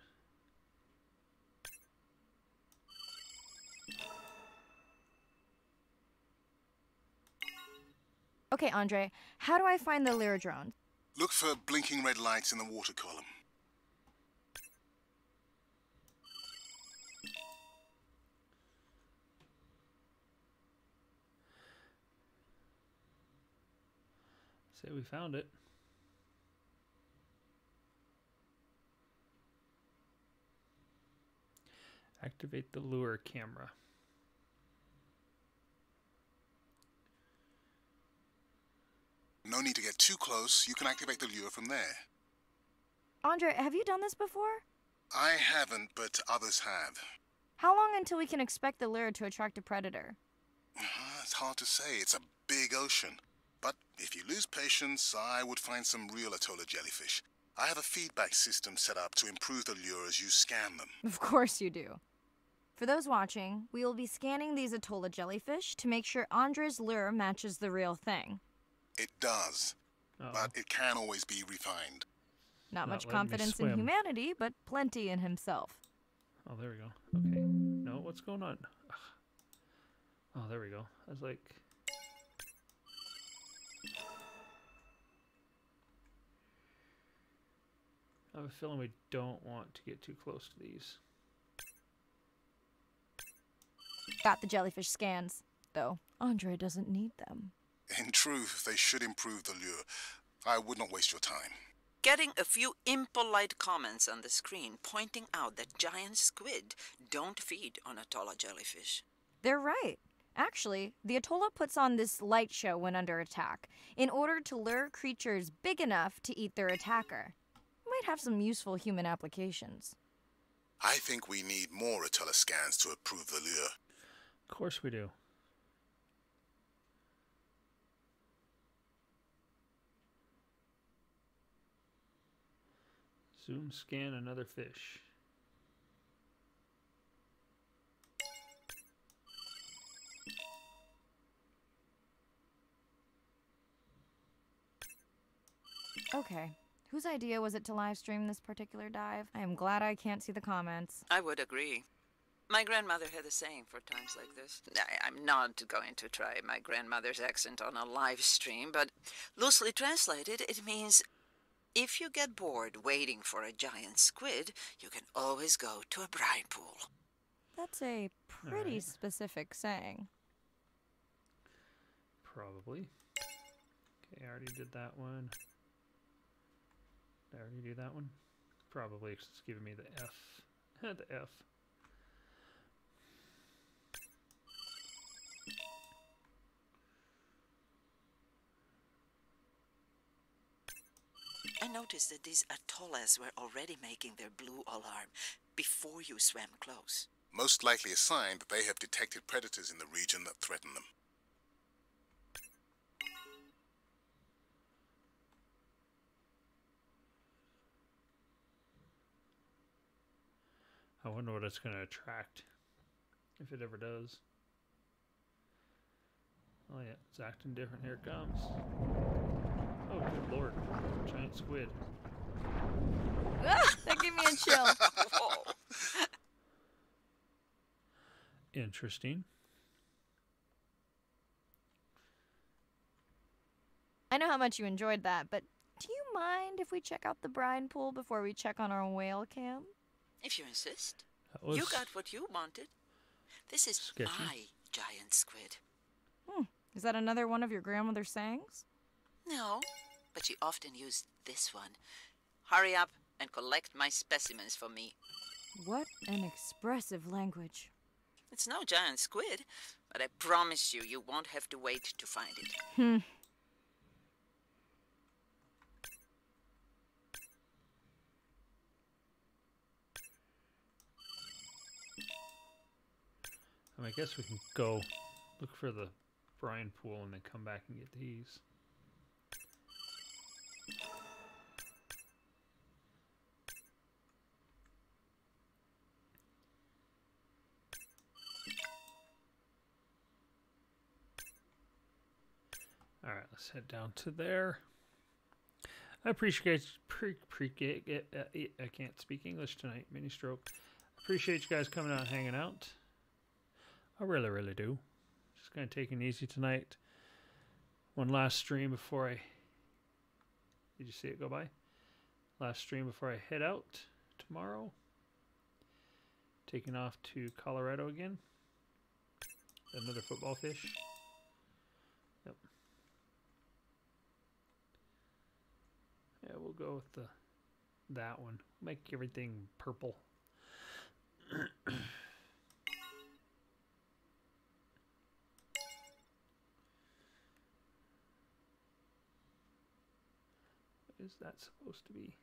Okay, Andre, how do I find the lure drone? Look for blinking red lights in the water column. Say we found it. Activate the lure camera. No need to get too close. You can activate the lure from there. Andre, have you done this before? I haven't, but others have. How long until we can expect the lure to attract a predator? Ah, It's hard to say. It's a big ocean. But if you lose patience, I would find some real Atolla jellyfish. I have a feedback system set up to improve the lure as you scan them. Of course you do. For those watching, we will be scanning these Atolla jellyfish to make sure Andre's lure matches the real thing. It does, Uh-oh. but it can always be refined. Not, Not much confidence in humanity, but plenty in himself. Oh, there we go. Okay. No, what's going on? Ugh. Oh, there we go. I was like. I have a feeling we don't want to get too close to these. Got the jellyfish scans, though. Andre doesn't need them. In truth, they should improve the lure. I would not waste your time. getting a few impolite comments on the screen pointing out that giant squid don't feed on Atolla jellyfish. They're right. Actually, the Atolla puts on this light show when under attack in order to lure creatures big enough to eat their attacker. Might have some useful human applications. I think we need more Atolla scans to approve the lure. Of course we do. Zoom scan another fish. Okay. Whose idea was it to live stream this particular dive? I am glad I can't see the comments. I would agree. My grandmother had a saying for times like this. I, I'm not going to try my grandmother's accent on a live stream, but loosely translated, it means if you get bored waiting for a giant squid, you can always go to a brine pool. That's a pretty Alright. specific saying. Probably. Okay, I already did that one. Did I already do that one? Probably 'cause it's giving me the F. the F. I noticed that these atollas were already making their blue alarm before you swam close. Most likely a sign that they have detected predators in the region that threaten them. I wonder what it's going to attract. If it ever does. Oh yeah, it's acting different. Here it comes. Oh, good lord. Giant squid. That gave me a chill. Interesting. I know how much you enjoyed that, but do you mind if we check out the brine pool before we check on our whale cam? If you insist. You got what you wanted. This is Sketchy. my giant squid. Hmm. Is that another one of your grandmother's sayings? No, but she often used this one. Hurry up and collect my specimens for me. What an expressive language. It's no giant squid, but I promise you, you won't have to wait to find it. Hmm. I, guess we can go look for the brine pool and then come back and get these. Let's head down to there. I appreciate pre, pre, uh, I can't speak English tonight. Mini stroke. Appreciate you guys coming out hanging out. I really, really do. Just gonna take it easy tonight. One last stream before I. Did you see it go by? Last stream before I head out tomorrow. Taking off to Colorado again. Another football fish. Yep. Yeah, we'll go with the that one. Make everything purple. What is that supposed to be?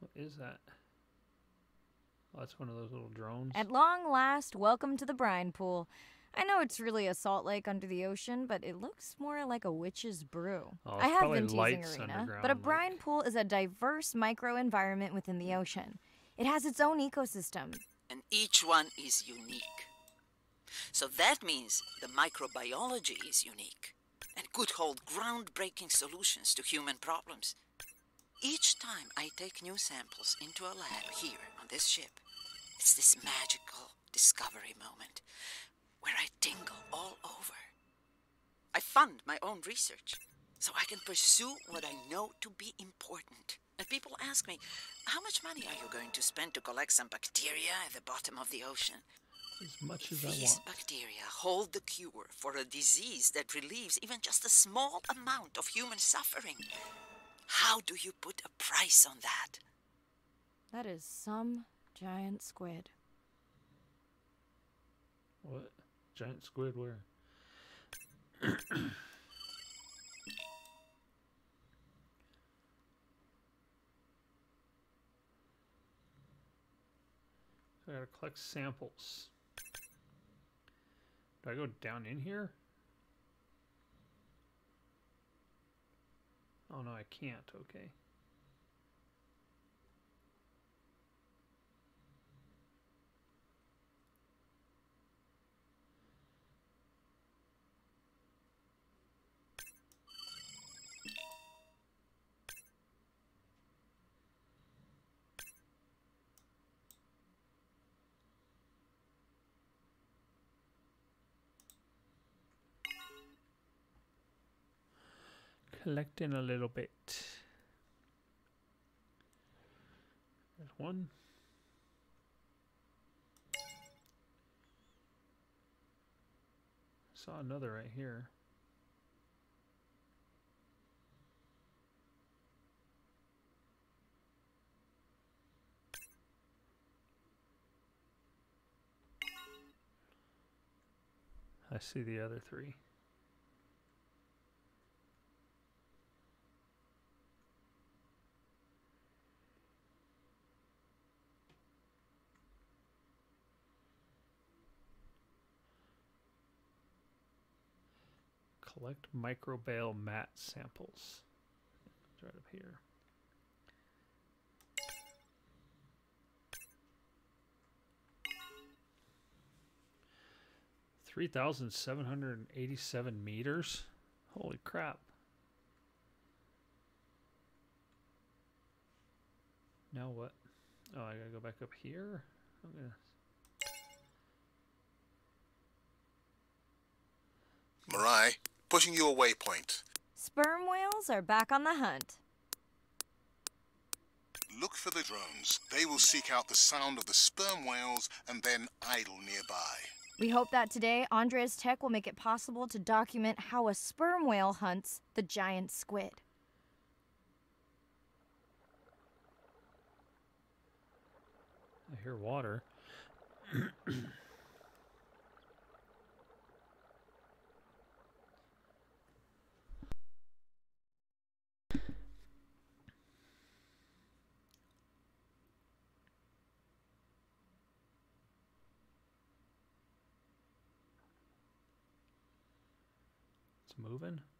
What is that? Oh, that's one of those little drones. At long last, welcome to the brine pool. I know it's really a salt lake under the ocean, but it looks more like a witch's brew. Oh, I have been teasing Irina, but a underground, like- brine pool is a diverse microenvironment within the ocean. It has its own ecosystem. And each one is unique. So that means the microbiology is unique and could hold groundbreaking solutions to human problems. Each time I take new samples into a lab here on this ship, it's this magical discovery moment where I tingle all over. I fund my own research so I can pursue what I know to be important. And people ask me, how much money are you going to spend to collect some bacteria at the bottom of the ocean? as much as I These want. bacteria hold the cure for a disease that relieves even just a small amount of human suffering. How do you put a price on that? That is some giant squid. What? Giant squid where? So I gotta collect samples. Do I go down in here? Oh no, I can't. Okay. Collecting a little bit. There's one. Saw another right here. I see the other three. Collect microbial mat samples. It's right up here. Three thousand seven hundred and eighty-seven meters. Holy crap! Now what? Oh, I gotta go back up here. I'm gonna. Mirai, pushing you a waypoint. Sperm whales are back on the hunt. Look for the drones. They will seek out the sound of the sperm whales and then idle nearby. We hope that today Andre's tech will make it possible to document how a sperm whale hunts the giant squid. I hear water. moving.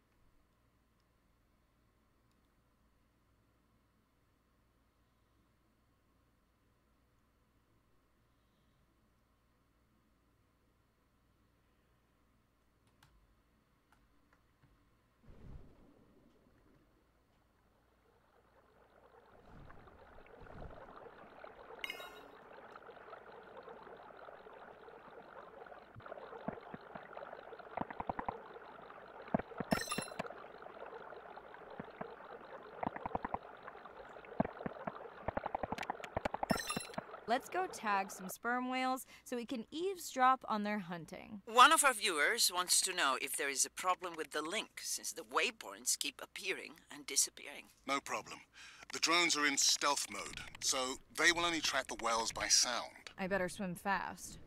Let's go tag some sperm whales so we can eavesdrop on their hunting. One of our viewers wants to know if there is a problem with the link, since the waypoints keep appearing and disappearing. No problem. The drones are in stealth mode, so they will only track the whales by sound. I better swim fast.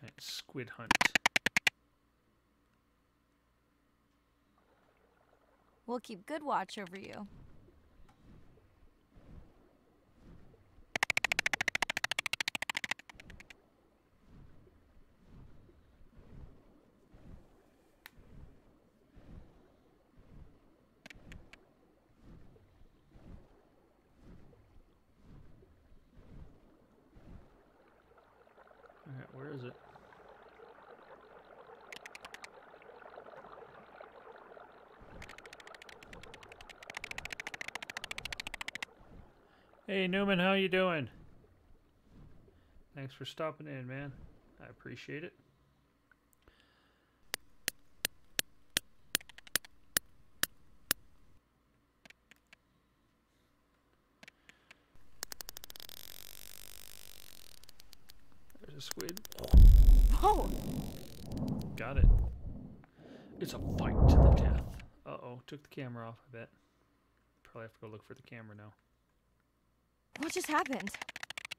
Giant squid hunt. We'll keep good watch over you. Alright, where is it? Hey Newman, how you doing? Thanks for stopping in, man. I appreciate it. There's a squid. Oh, Got it. It's a fight to the death. Uh oh, took the camera off, I bet. Probably have to go look for the camera now. What just happened?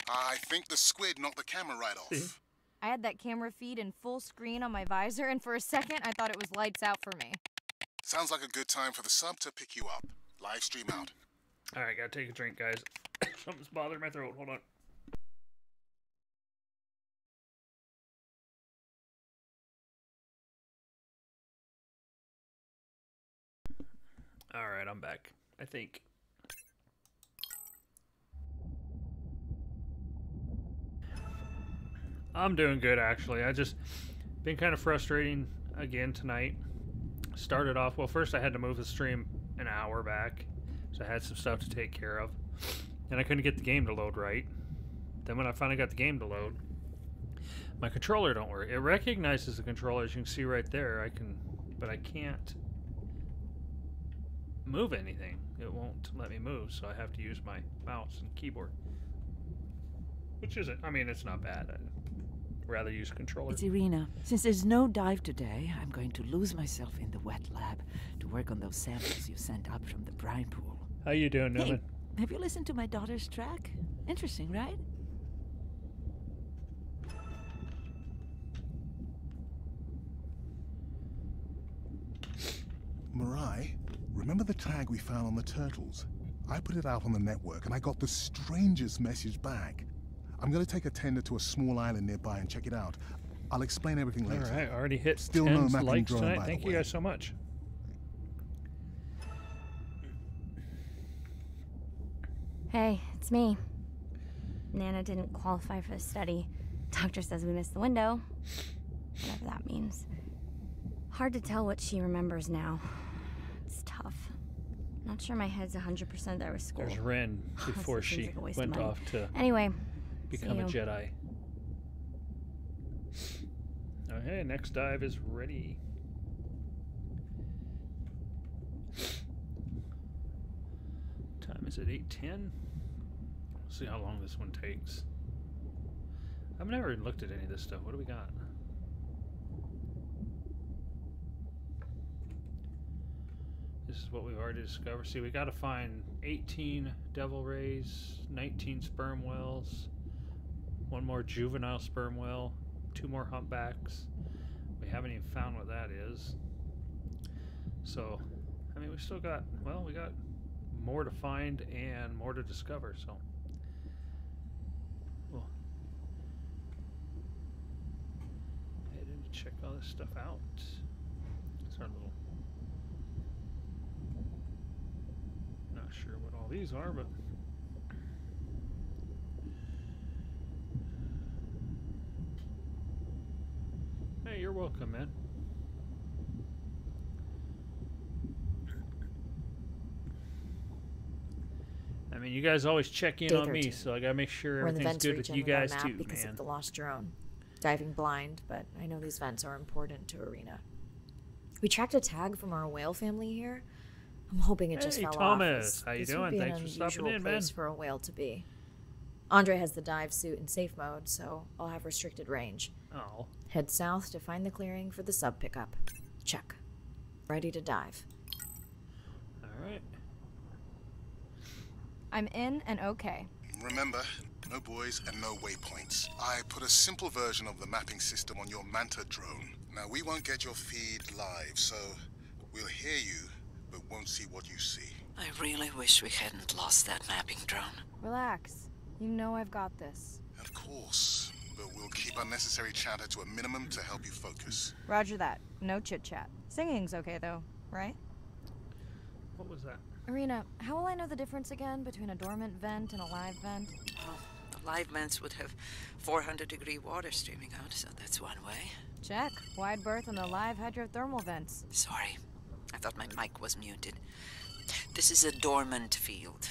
I think the squid knocked the camera right off. See? I had that camera feed in full screen on my visor, and for a second, I thought it was lights out for me. Sounds like a good time for the sub to pick you up. Live stream out. Alright, gotta take a drink, guys. Something's bothering my throat. Hold on. Alright, I'm back. I think. I'm doing good actually. I just been kind of frustrating again tonight. Started off well. First, I had to move the stream an hour back, so I had some stuff to take care of, and I couldn't get the game to load right. Then when I finally got the game to load, my controller don't work. It recognizes the controller, as you can see right there. I can, but I can't move anything. It won't let me move, so I have to use my mouse and keyboard. Which isn't. I mean, it's not bad. I'd rather use a controller. it's Irina. Since there's no dive today, I'm going to lose myself in the wet lab to work on those samples you sent up from the brine pool. How you doing, Hey, Newman? have you listened to my daughter's track? Interesting, right? Mirai, remember the tag we found on the turtles? I put it out on the network and I got the strangest message back. I'm gonna take a tender to a small island nearby and check it out. I'll explain everything All later. right, already hit Still no 10 mapping likes drone, tonight. by the Thank you way. guys so much. Hey, it's me. Nana didn't qualify for the study. Doctor says we missed the window. Whatever that means. Hard to tell what she remembers now. It's tough. Not sure my head's 100% there with school. There's Ren before seems she like a waste went money. off to Anyway, become a. Jedi. Okay, next dive is ready. Time is at 8:10. See how long this one takes. I've never even looked at any of this stuff. What do we got? This is what we've already discovered. See, we got to find 18 devil rays, 19 sperm whales, one more juvenile sperm whale, two more humpbacks. We haven't even found what that is. So, I mean, we still got, well, we got more to find and more to discover, so. We'll head in to check all this stuff out. It's our little. Not sure what all these are, but. Hey, you're welcome, man. I mean, you guys always check in Day on me, so I gotta make sure We're in the everything's good with you guys too, because man. of the lost drone. Diving blind, but I know these vents are important to Irina. We tracked a tag from our whale family here. I'm hoping it just Hey, fell Thomas. off. Thomas, How you doing? Be Thanks an for stopping in, man. place for a whale to be. Andre has the dive suit in safe mode, so I'll have restricted range. Oh, Head south to find the clearing for the sub pickup. Check. Ready to dive. all right. I'm in and okay. Remember, no buoys and no waypoints. I put a simple version of the mapping system on your Manta drone. Now, we won't get your feed live, so we'll hear you, but won't see what you see. I really wish we hadn't lost that mapping drone. Relax. You know I've got this. Of course, but we'll keep unnecessary chatter to a minimum to help you focus. Roger that. No chit chat. Singing's okay though, right? What was that? Irina, how will I know the difference again between a dormant vent and a live vent? Well, the live vents would have 400 degree water streaming out, so that's one way. Check. Wide berth on the live hydrothermal vents. Sorry, I thought my mic was muted. This is a dormant field,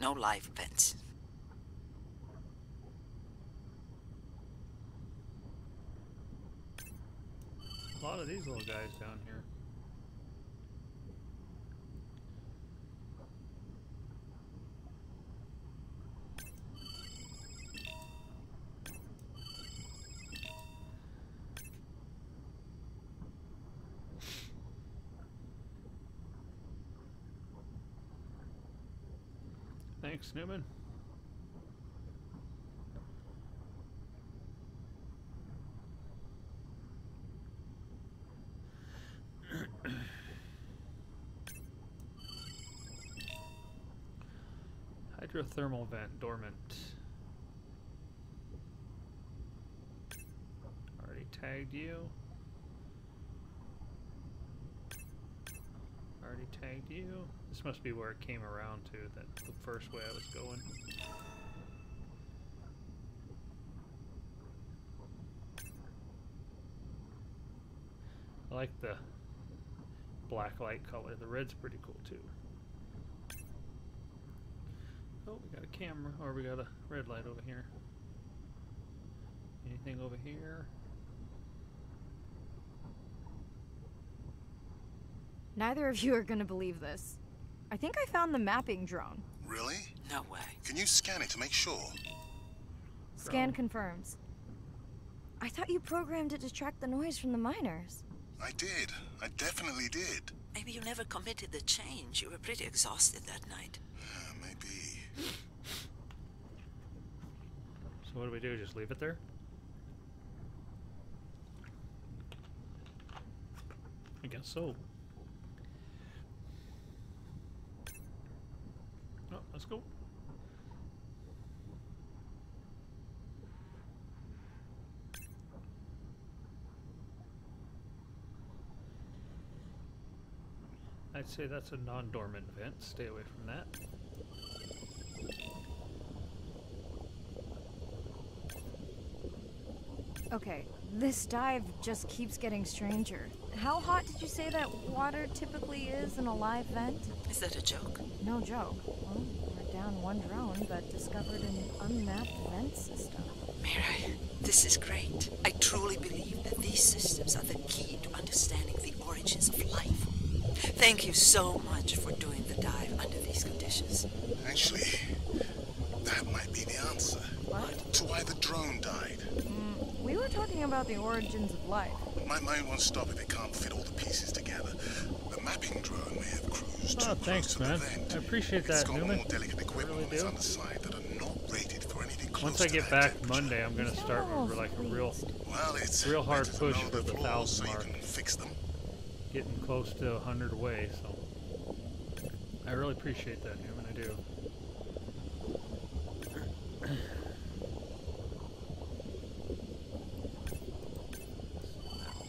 no live vents. A lot of these little guys down here. Thanks, Newman. Hydrothermal vent dormant. Already tagged you. Already tagged you. This must be where it came around to, that the first way I was going. I like the black light color. The red's pretty cool too. Oh, we got a camera, or we got a red light over here. Anything over here? Neither of you are gonna believe this. I think I found the mapping drone. Really? No way. Can you scan it to make sure? Scan Drone. confirms. I thought you programmed it to track the noise from the miners. I did. I definitely did. Maybe you never committed the change. You were pretty exhausted that night. Uh, maybe. So what do we do? Just leave it there? I guess so. Oh, let's go. I'd say that's a non-dormant vent. Stay away from that. Okay, this dive just keeps getting stranger. How hot did you say that water typically is in a live vent? Is that a joke? No joke. Well, we're down one drone, but discovered an unmapped vent system. Mirai, this is great. I truly believe that these systems are the key to understanding the origins of life. Thank you so much for doing the dive under these conditions. Actually, that might be the answer. What? To why the drone died. We were talking about the origins of life. My mind won't stop if it can't fit all the pieces together. The mapping drone may have cruised too Oh, close thanks, to the man. vent. I appreciate It's that, got Newman. more delicate equipment really on its do. underside that are not rated for anything close Once I get back Monday, I'm gonna start with like a real Well, it's real hard push know for the flaws thousand so mark. you can fix them. getting close to 100 away, so I really appreciate that, Newman. I do.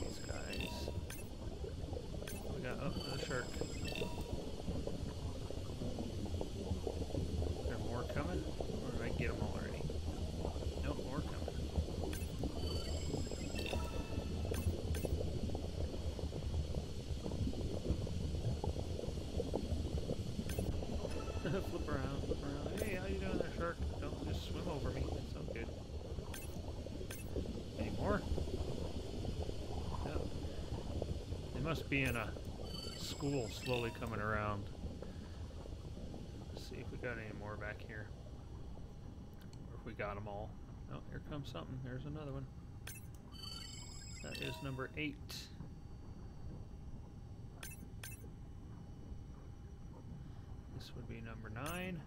These guys. We got oh, the shark. Is there more coming, or did I get them already? Nope, more coming. flip around, flip around. Hey, how you doing there, shark? Don't just swim over me. That's so good. Any more? No. They must be in a school slowly coming around. Let's see if we got any more back here. Or if we got them all. Oh, here comes something. There's another one. That is number eight. This would be number nine.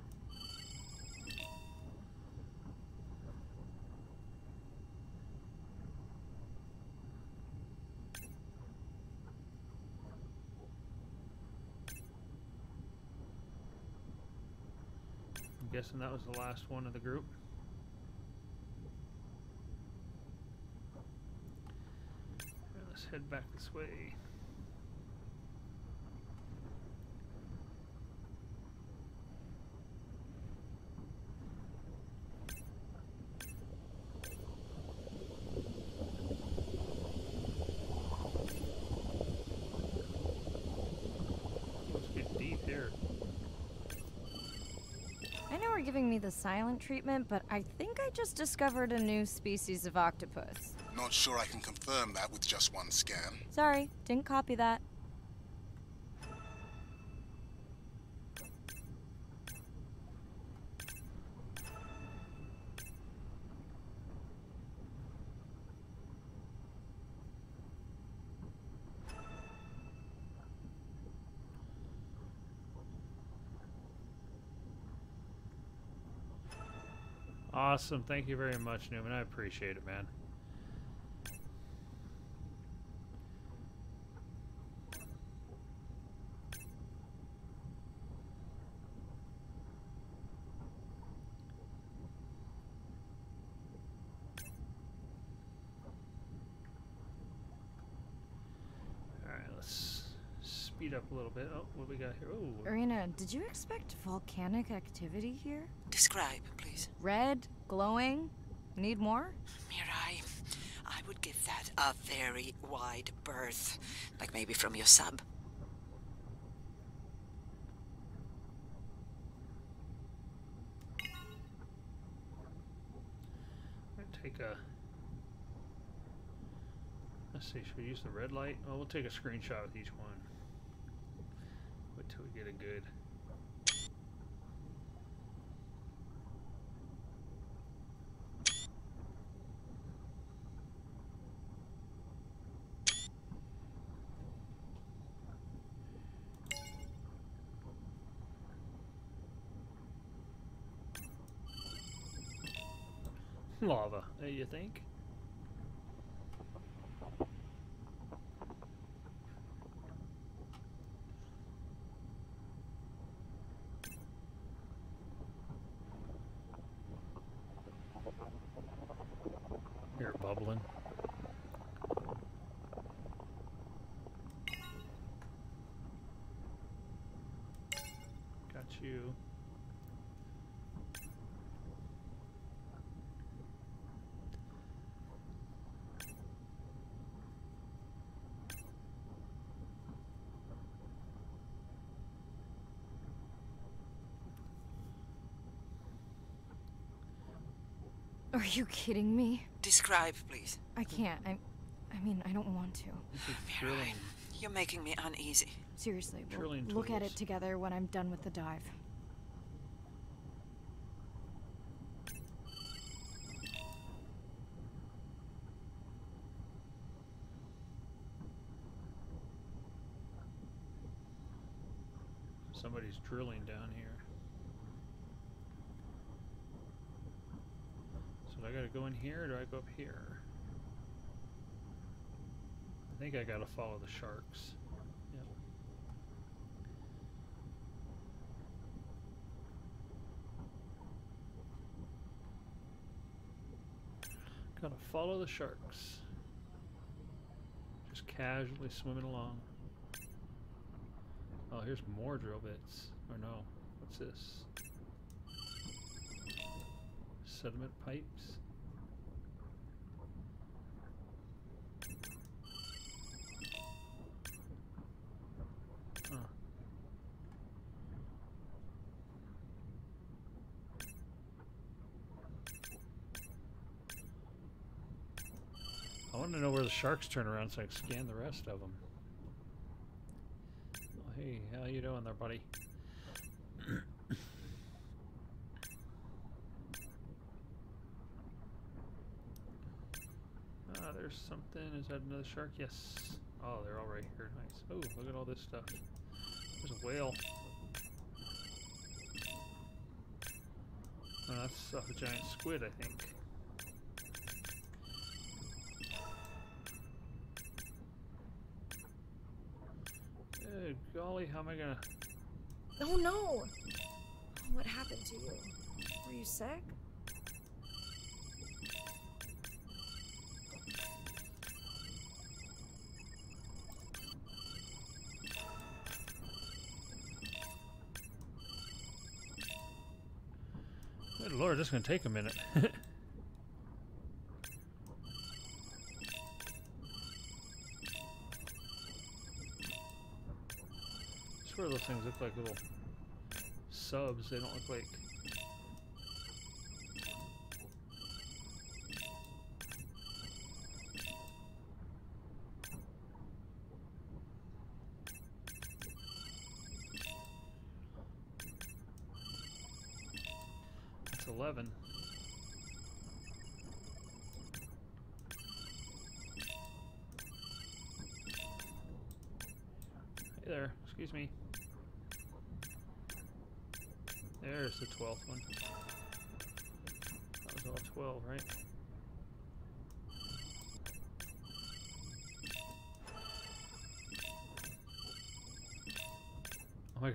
I'm guessing that was the last one of the group. Let's head back this way. Silent treatment, but I think I just discovered a new species of octopus. Not sure I can confirm that with just one scan. Sorry, didn't copy that. Awesome. Thank you very much, Newman. I appreciate it, man. Alright, let's speed up a little bit. Oh, what we got here? Oh, Irina, did you expect volcanic activity here? Describe, please. Red, glowing. Need more? Mirai, I would give that a very wide berth. Like maybe from your sub. I'm take a. Let's see, should we use the red light? Well, we'll take a screenshot with each one. Wait till we get a good. Lava, eh, you think? You're bubbling. Got you. Are you kidding me? Describe, please. I can't. I I mean, I don't want to. This is Mirai, drilling. you're making me uneasy. Seriously, we'll look at it together when I'm done with the dive. Somebody's drilling down here. So do I gotta go in here or do I go up here? I think I gotta follow the sharks. Yep. Gotta follow the sharks. Just casually swimming along. Oh, here's more drill bits. Or no, what's this? Sediment pipes. Huh. I want to know where the sharks turn around so I can scan the rest of them. Oh, hey, how you doing there, buddy? ah, there's something. Is that another shark? Yes. Oh, they're all right here. Nice. Oh, look at all this stuff. There's a whale. Oh, that's a giant squid, I think. Golly, how am I gonna... Oh no! What happened to you? Were you sick? Good lord, this is gonna take a minute. things look like little subs. They don't look like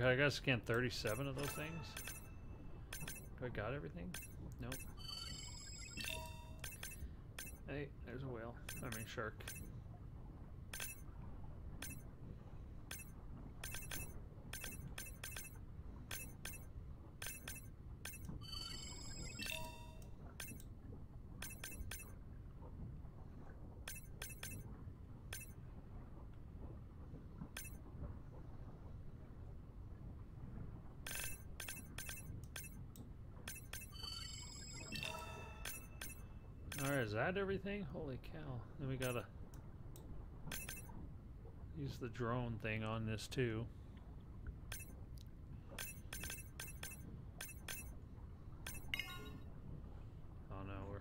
God, I gotta scan 37 of those things? Do I got everything? Nope. Hey, there's a whale. I mean shark. Alright, everything? Holy cow. Then we gotta use the drone thing on this too. Oh no, we're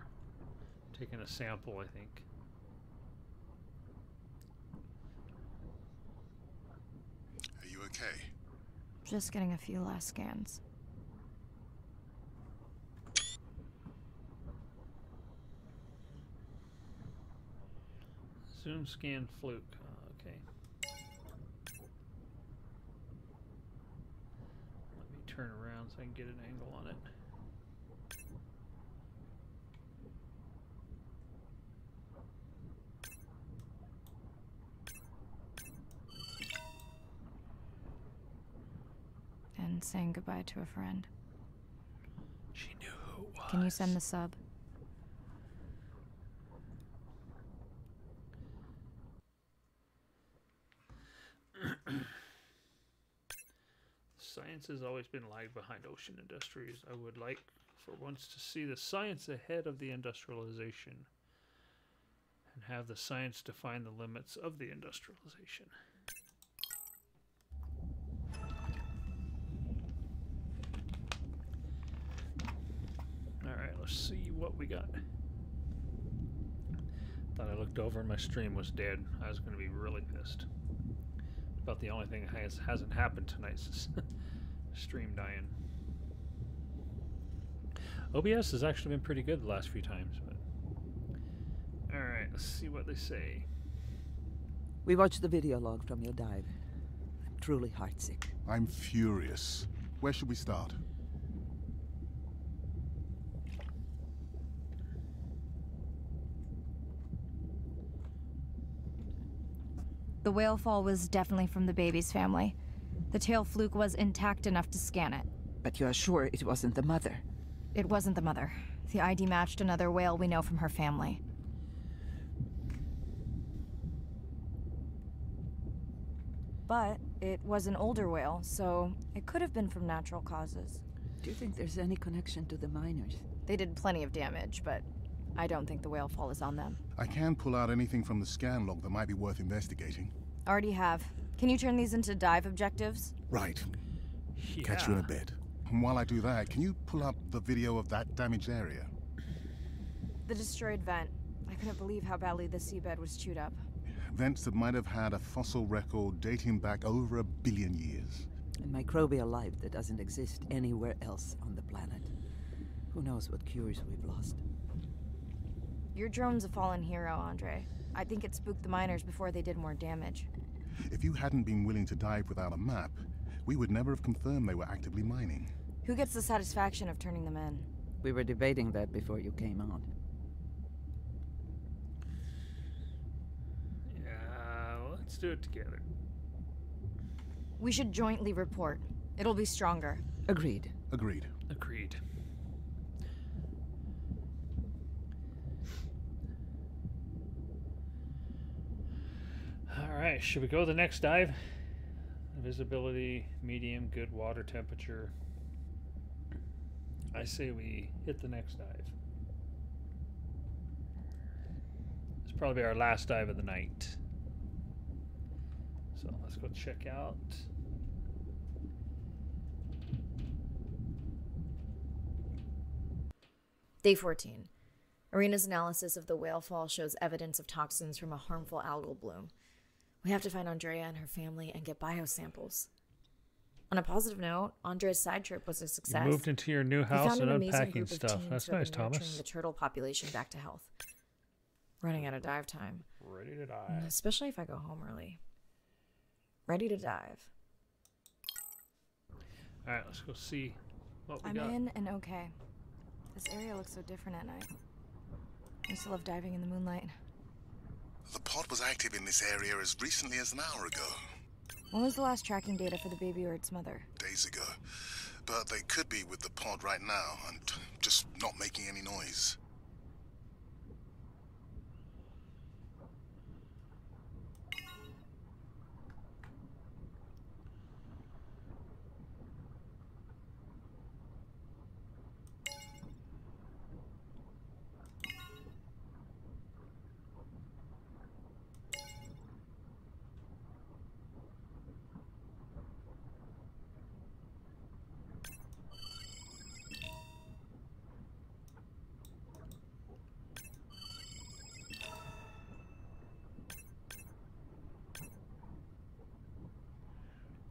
taking a sample, I think. Are you okay? Just getting a few last scans. Zoom scan fluke. Uh, okay. Let me turn around so I can get an angle on it. And saying goodbye to a friend. She knew who it was. Can you send the sub? Science has always been lagged behind ocean industries. I would like for once to see the science ahead of the industrialization and have the science define the limits of the industrialization. Alright, let's see what we got. Thought I looked over and my stream was dead. I was going to be really pissed. About the only thing that has, hasn't happened tonight since stream dying. OBS has actually been pretty good the last few times, but alright, let's see what they say. We watched the video log from your dive. I'm truly heartsick. I'm furious. Where should we start? The whale fall was definitely from the baby's family. The tail fluke was intact enough to scan it. But you are sure it wasn't the mother? It wasn't the mother. The ID matched another whale we know from her family. But it was an older whale, so it could have been from natural causes. Do you think there's any connection to the miners? They did plenty of damage, but I don't think the whale fall is on them. I can pull out anything from the scan log that might be worth investigating. Already have. Can you turn these into dive objectives? Right. Catch you in a bit. And while I do that, can you pull up the video of that damaged area? The destroyed vent. I couldn't believe how badly the seabed was chewed up. Vents that might have had a fossil record dating back over a billion years. And microbial life that doesn't exist anywhere else on the planet. Who knows what cures we've lost? Your drone's a fallen hero, Andre. I think it spooked the miners before they did more damage. If you hadn't been willing to dive without a map, we would never have confirmed they were actively mining. Who gets the satisfaction of turning them in? We were debating that before you came on. Yeah, let's do it together. We should jointly report. It'll be stronger. Agreed. Agreed. Agreed. All right, should we go the next dive? Visibility, medium, good water temperature. I say we hit the next dive. It's probably our last dive of the night. So let's go check out. Day 14. Irina's analysis of the whale fall shows evidence of toxins from a harmful algal bloom. We have to find Andrea and her family and get biosamples. On a positive note, Andrea's side trip was a success. You moved into your new We house found and an amazing unpacking group of stuff. That's who have nice, been nurturing Thomas. The turtle population back to health. Running out of dive time, Ready to dive. especially if I go home early. Ready to dive. All right, let's go see what we I'm got. in and okay. This area looks so different at night. I used to love diving in the moonlight. The pod was active in this area as recently as an hour ago, When was the last tracking data for the baby or its mother? days ago. But they could be with the pod right now and just not making any noise.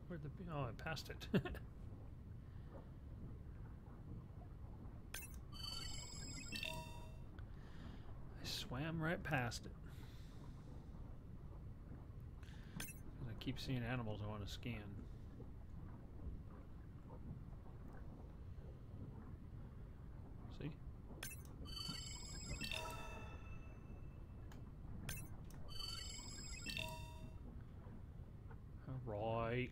Where'd the be- I it. I swam right past it. I keep seeing animals I want to scan. See? Right.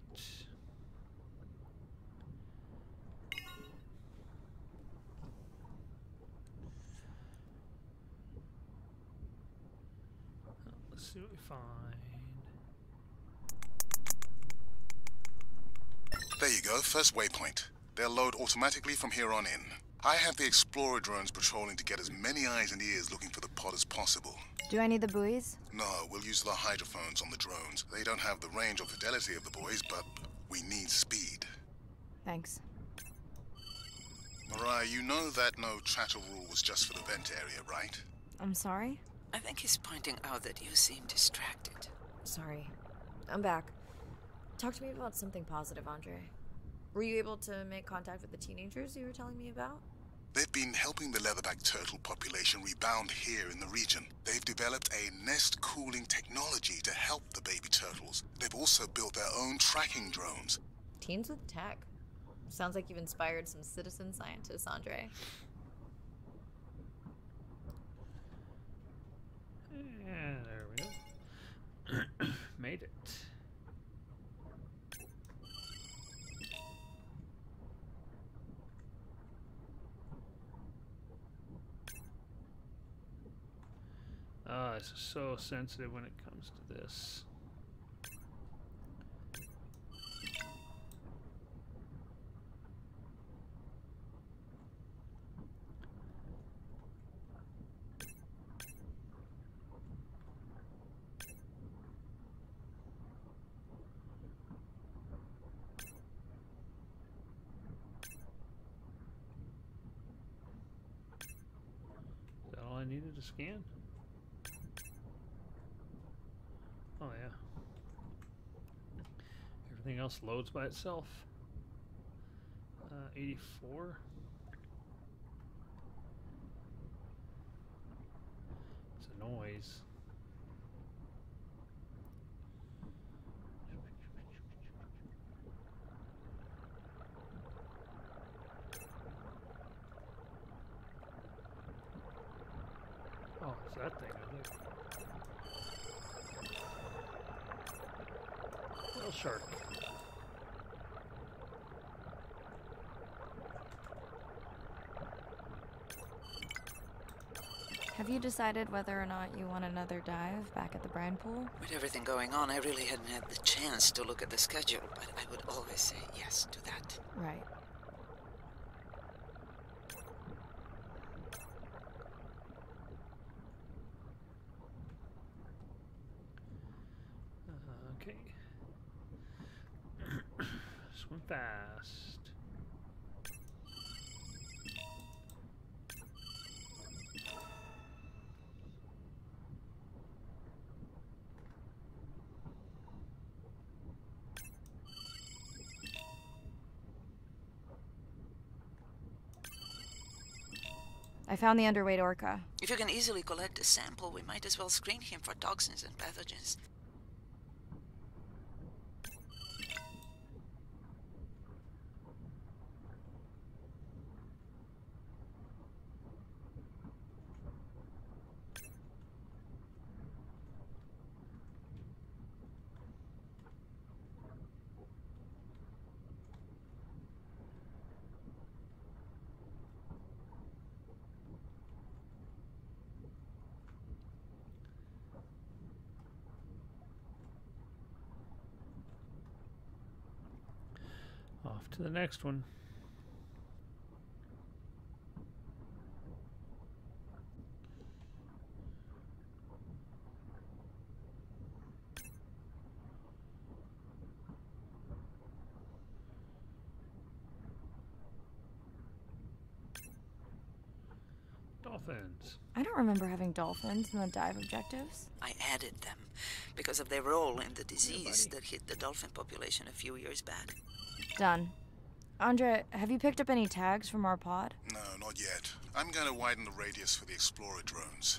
Let's see what we find. There you go, first waypoint. They'll load automatically from here on in. I have the Explorer drones patrolling to get as many eyes and ears looking for the pod as possible. Do I need the buoys? No, we'll use the hydrophones on the drones. They don't have the range or fidelity of the buoys, but we need speed. Thanks. Mirai, you know that no chatter rule was just for the vent area, right? I'm sorry? I think he's pointing out that you seem distracted. Sorry. I'm back. Talk to me about something positive, Andre. Were you able to make contact with the teenagers you were telling me about? They've been helping the leatherback turtle population rebound here in the region. They've developed a nest cooling technology to help the baby turtles. They've also built their own tracking drones. Teens with tech. Sounds like you've inspired some citizen scientists, Andre. Yeah, there we go. Made it. Ah, it's so sensitive when it comes to this. To scan? Oh yeah. Everything else loads by itself. Uh, 84. It's a noise. Oh, it's that thing, I think. Little shark. Have you decided whether or not you want another dive back at the brine pool? With everything going on, I really hadn't had the chance to look at the schedule, but I would always say yes to that. Right. Uh, okay. Swim fast. Found the underweight orca. If you can easily collect a sample, we might as well screen him for toxins and pathogens. Off to the next one. Dolphins. I don't remember having dolphins in the dive objectives. I added them because of their role in the disease that hit the dolphin population a few years back. Done. Andre, have you picked up any tags from our pod? No, not yet. I'm going to widen the radius for the Explorer drones.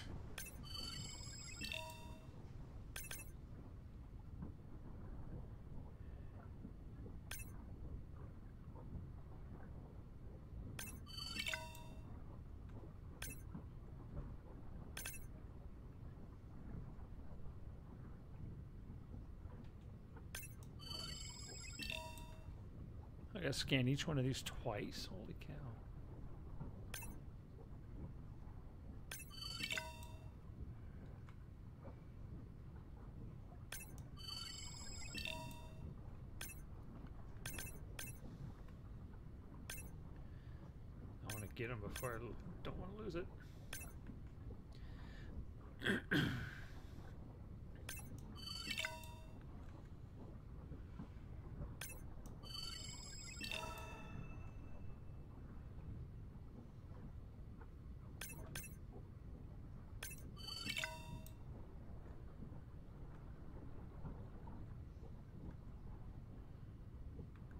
Scan each one of these twice. Holy cow. I want to get them before I don't want to lose it.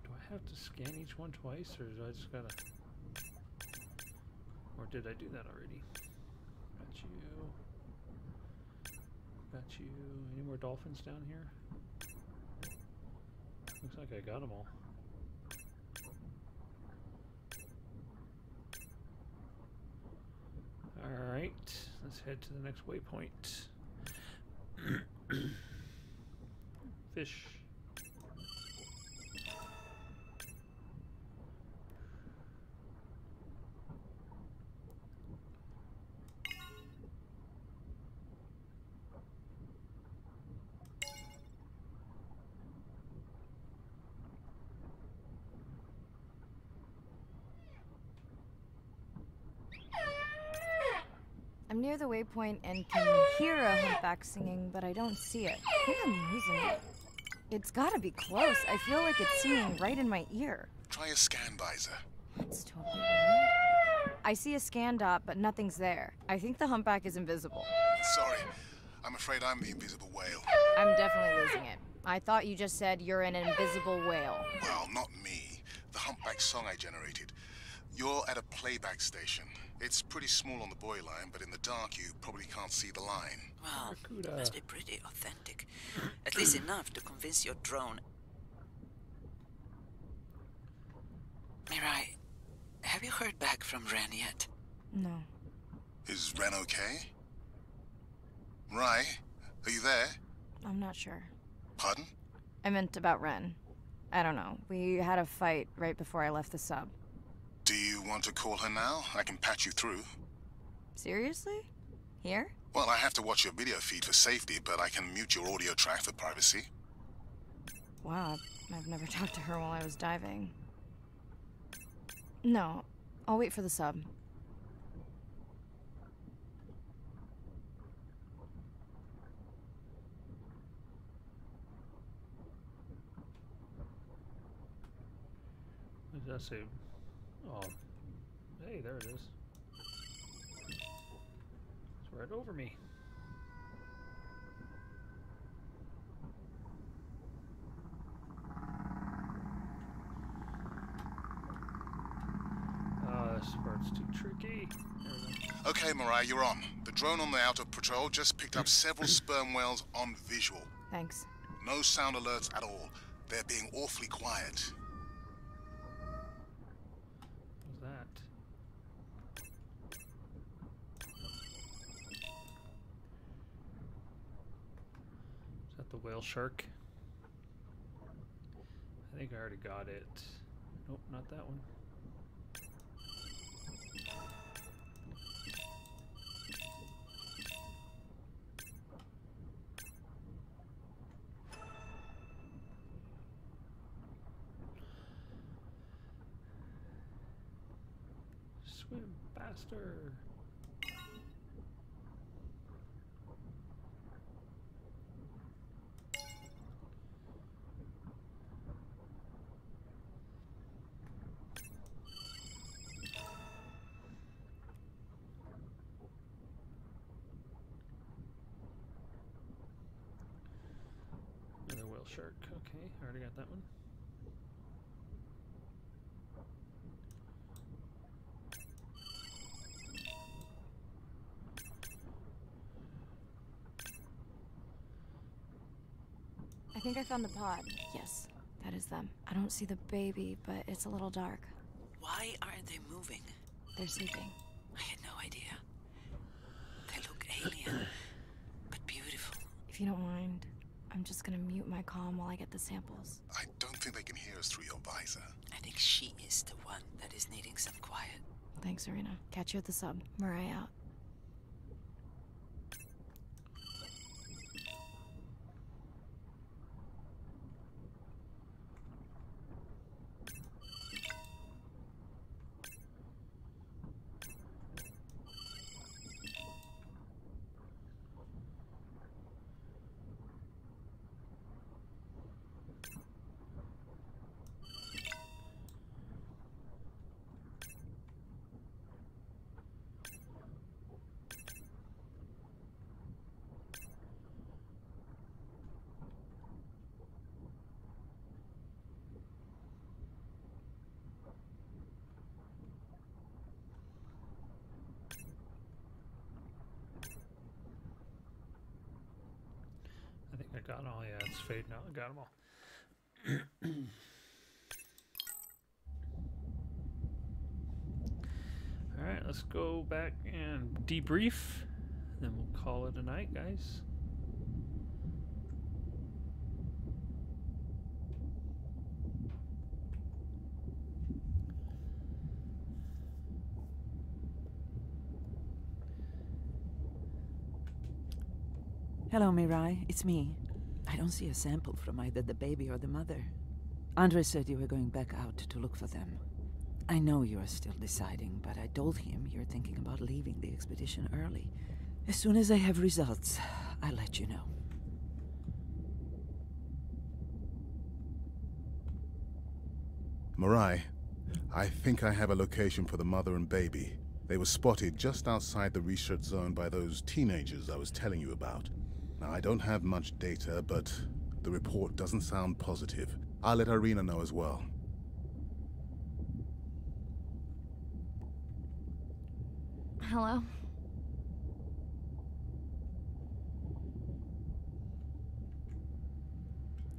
Do I have to scan each one twice, or do I just gotta... Or did I do that already? Got you. Got you. Any more dolphins down here? Looks like I got them all. Alright, let's head to the next waypoint. Fish. Near the waypoint and can hear a humpback singing, but I don't see it. I think I'm losing it. It's gotta be close. I feel like it's singing right in my ear. Try a scan visor. That's totally weird. I see a scan dot, but nothing's there. I think the humpback is invisible. Sorry, I'm afraid I'm the invisible whale. I'm definitely losing it. I thought you just said you're an invisible whale. Well, not me. The humpback song I generated. You're at a playback station. It's pretty small on the buoy line, but in the dark you probably can't see the line. Well, it Barracuda. must be pretty authentic. At least enough to convince your drone. Mirai, have you heard back from Ren yet? No. Is Ren okay? Rai, are you there? I'm not sure. Pardon? I meant about Ren. I don't know. We had a fight right before I left the sub. Do you want to call her now? I can patch you through. Seriously? Here? Well, I have to watch your video feed for safety, but I can mute your audio track for privacy. Wow, I've never talked to her while I was diving. No, I'll wait for the sub. What does that say? Oh, hey, there it is. It's right over me. Oh, this part's too tricky. There we go. Okay, Mirai, you're on. The drone on the outer patrol just picked up several sperm whales on visual. Thanks. No sound alerts at all. They're being awfully quiet. What's that? Is that the whale shark? I think I already got it. Nope, not that one. Swim faster. Another whale shark. Okay, I already got that one. I think I found the pod. Yes, that is them. I don't see the baby, but it's a little dark. Why aren't they moving? They're sleeping. I had no idea. They look alien, but beautiful. If you don't mind, I'm just gonna mute my comm while I get the samples. I don't think they can hear us through your visor. I think she is the one that is needing some quiet. Thanks, Irina. Catch you at the sub. Mirai out. I think I got 'em fading out. I got them all. all right, let's go back and debrief. Then we'll call it a night, guys. Hello, Mirai. It's me. I don't see a sample from either the baby or the mother. Andre said you were going back out to look for them. I know you are still deciding, but I told him you're thinking about leaving the expedition early. As soon as I have results, I'll let you know. Mirai, I think I have a location for the mother and baby. They were spotted just outside the research zone by those teenagers I was telling you about. Now, I don't have much data, but the report doesn't sound positive. I'll let Irina know as well. Hello?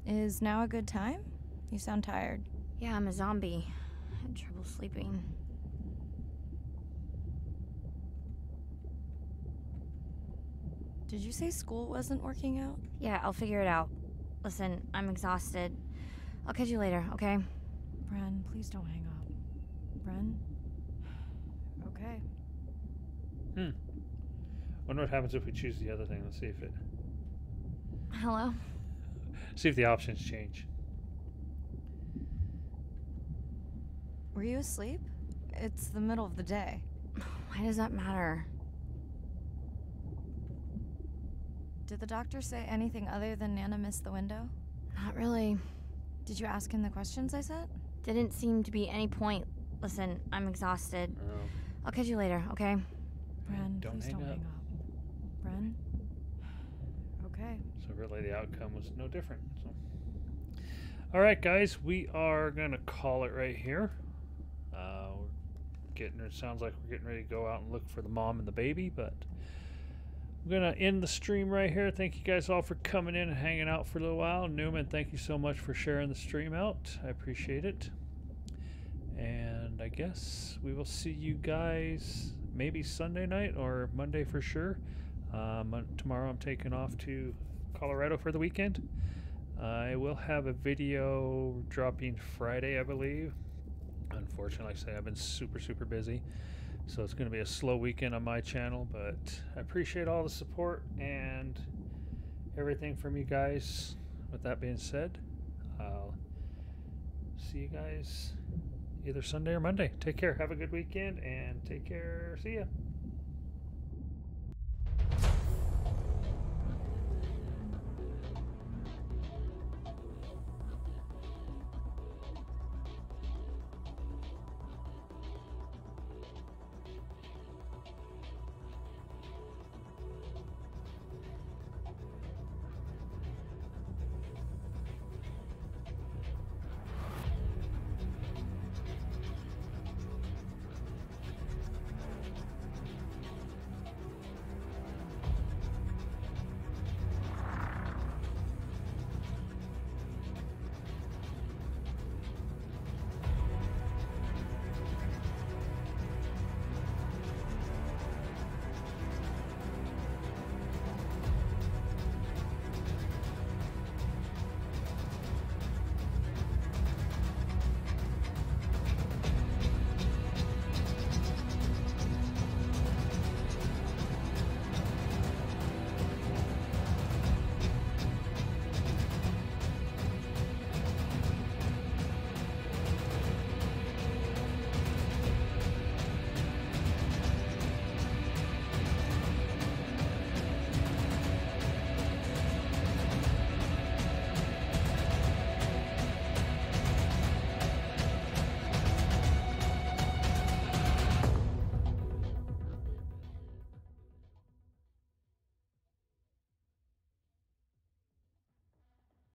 Is now a good time? You sound tired. Yeah, I'm a zombie. I had trouble sleeping. Did you say school wasn't working out? Yeah, I'll figure it out. Listen, I'm exhausted. I'll catch you later, okay? Ren, please don't hang up. Ren? Okay. Hmm. Wonder what happens if we choose the other thing. Let's see if it. Hello? See if the options change. Were you asleep? It's the middle of the day. Why does that matter? Did the doctor say anything other than Nana missed the window? Not really. Did you ask him the questions I sent? Didn't seem to be any point. Listen, I'm exhausted. Oh. I'll catch you later, okay? Ren, Don't please hang don't up. hang up. Ren? Okay. So really, the outcome was no different. So. All right, guys, we are gonna call it right here. Uh, we're getting. It sounds like we're getting ready to go out and look for the mom and the baby, but. I'm gonna end the stream right here. Thank you guys all for coming in and hanging out for a little while. Newman, thank you so much for sharing the stream out. I appreciate it. And I guess we will see you guys maybe Sunday night or Monday for sure. Um, tomorrow I'm taking off to Colorado for the weekend. I will have a video dropping Friday, I believe. Unfortunately, like I say, I've been super, super busy. So it's going to be a slow weekend on my channel, but I appreciate all the support and everything from you guys. With that being said, I'll see you guys either Sunday or Monday. Take care. Have a good weekend and take care. See ya.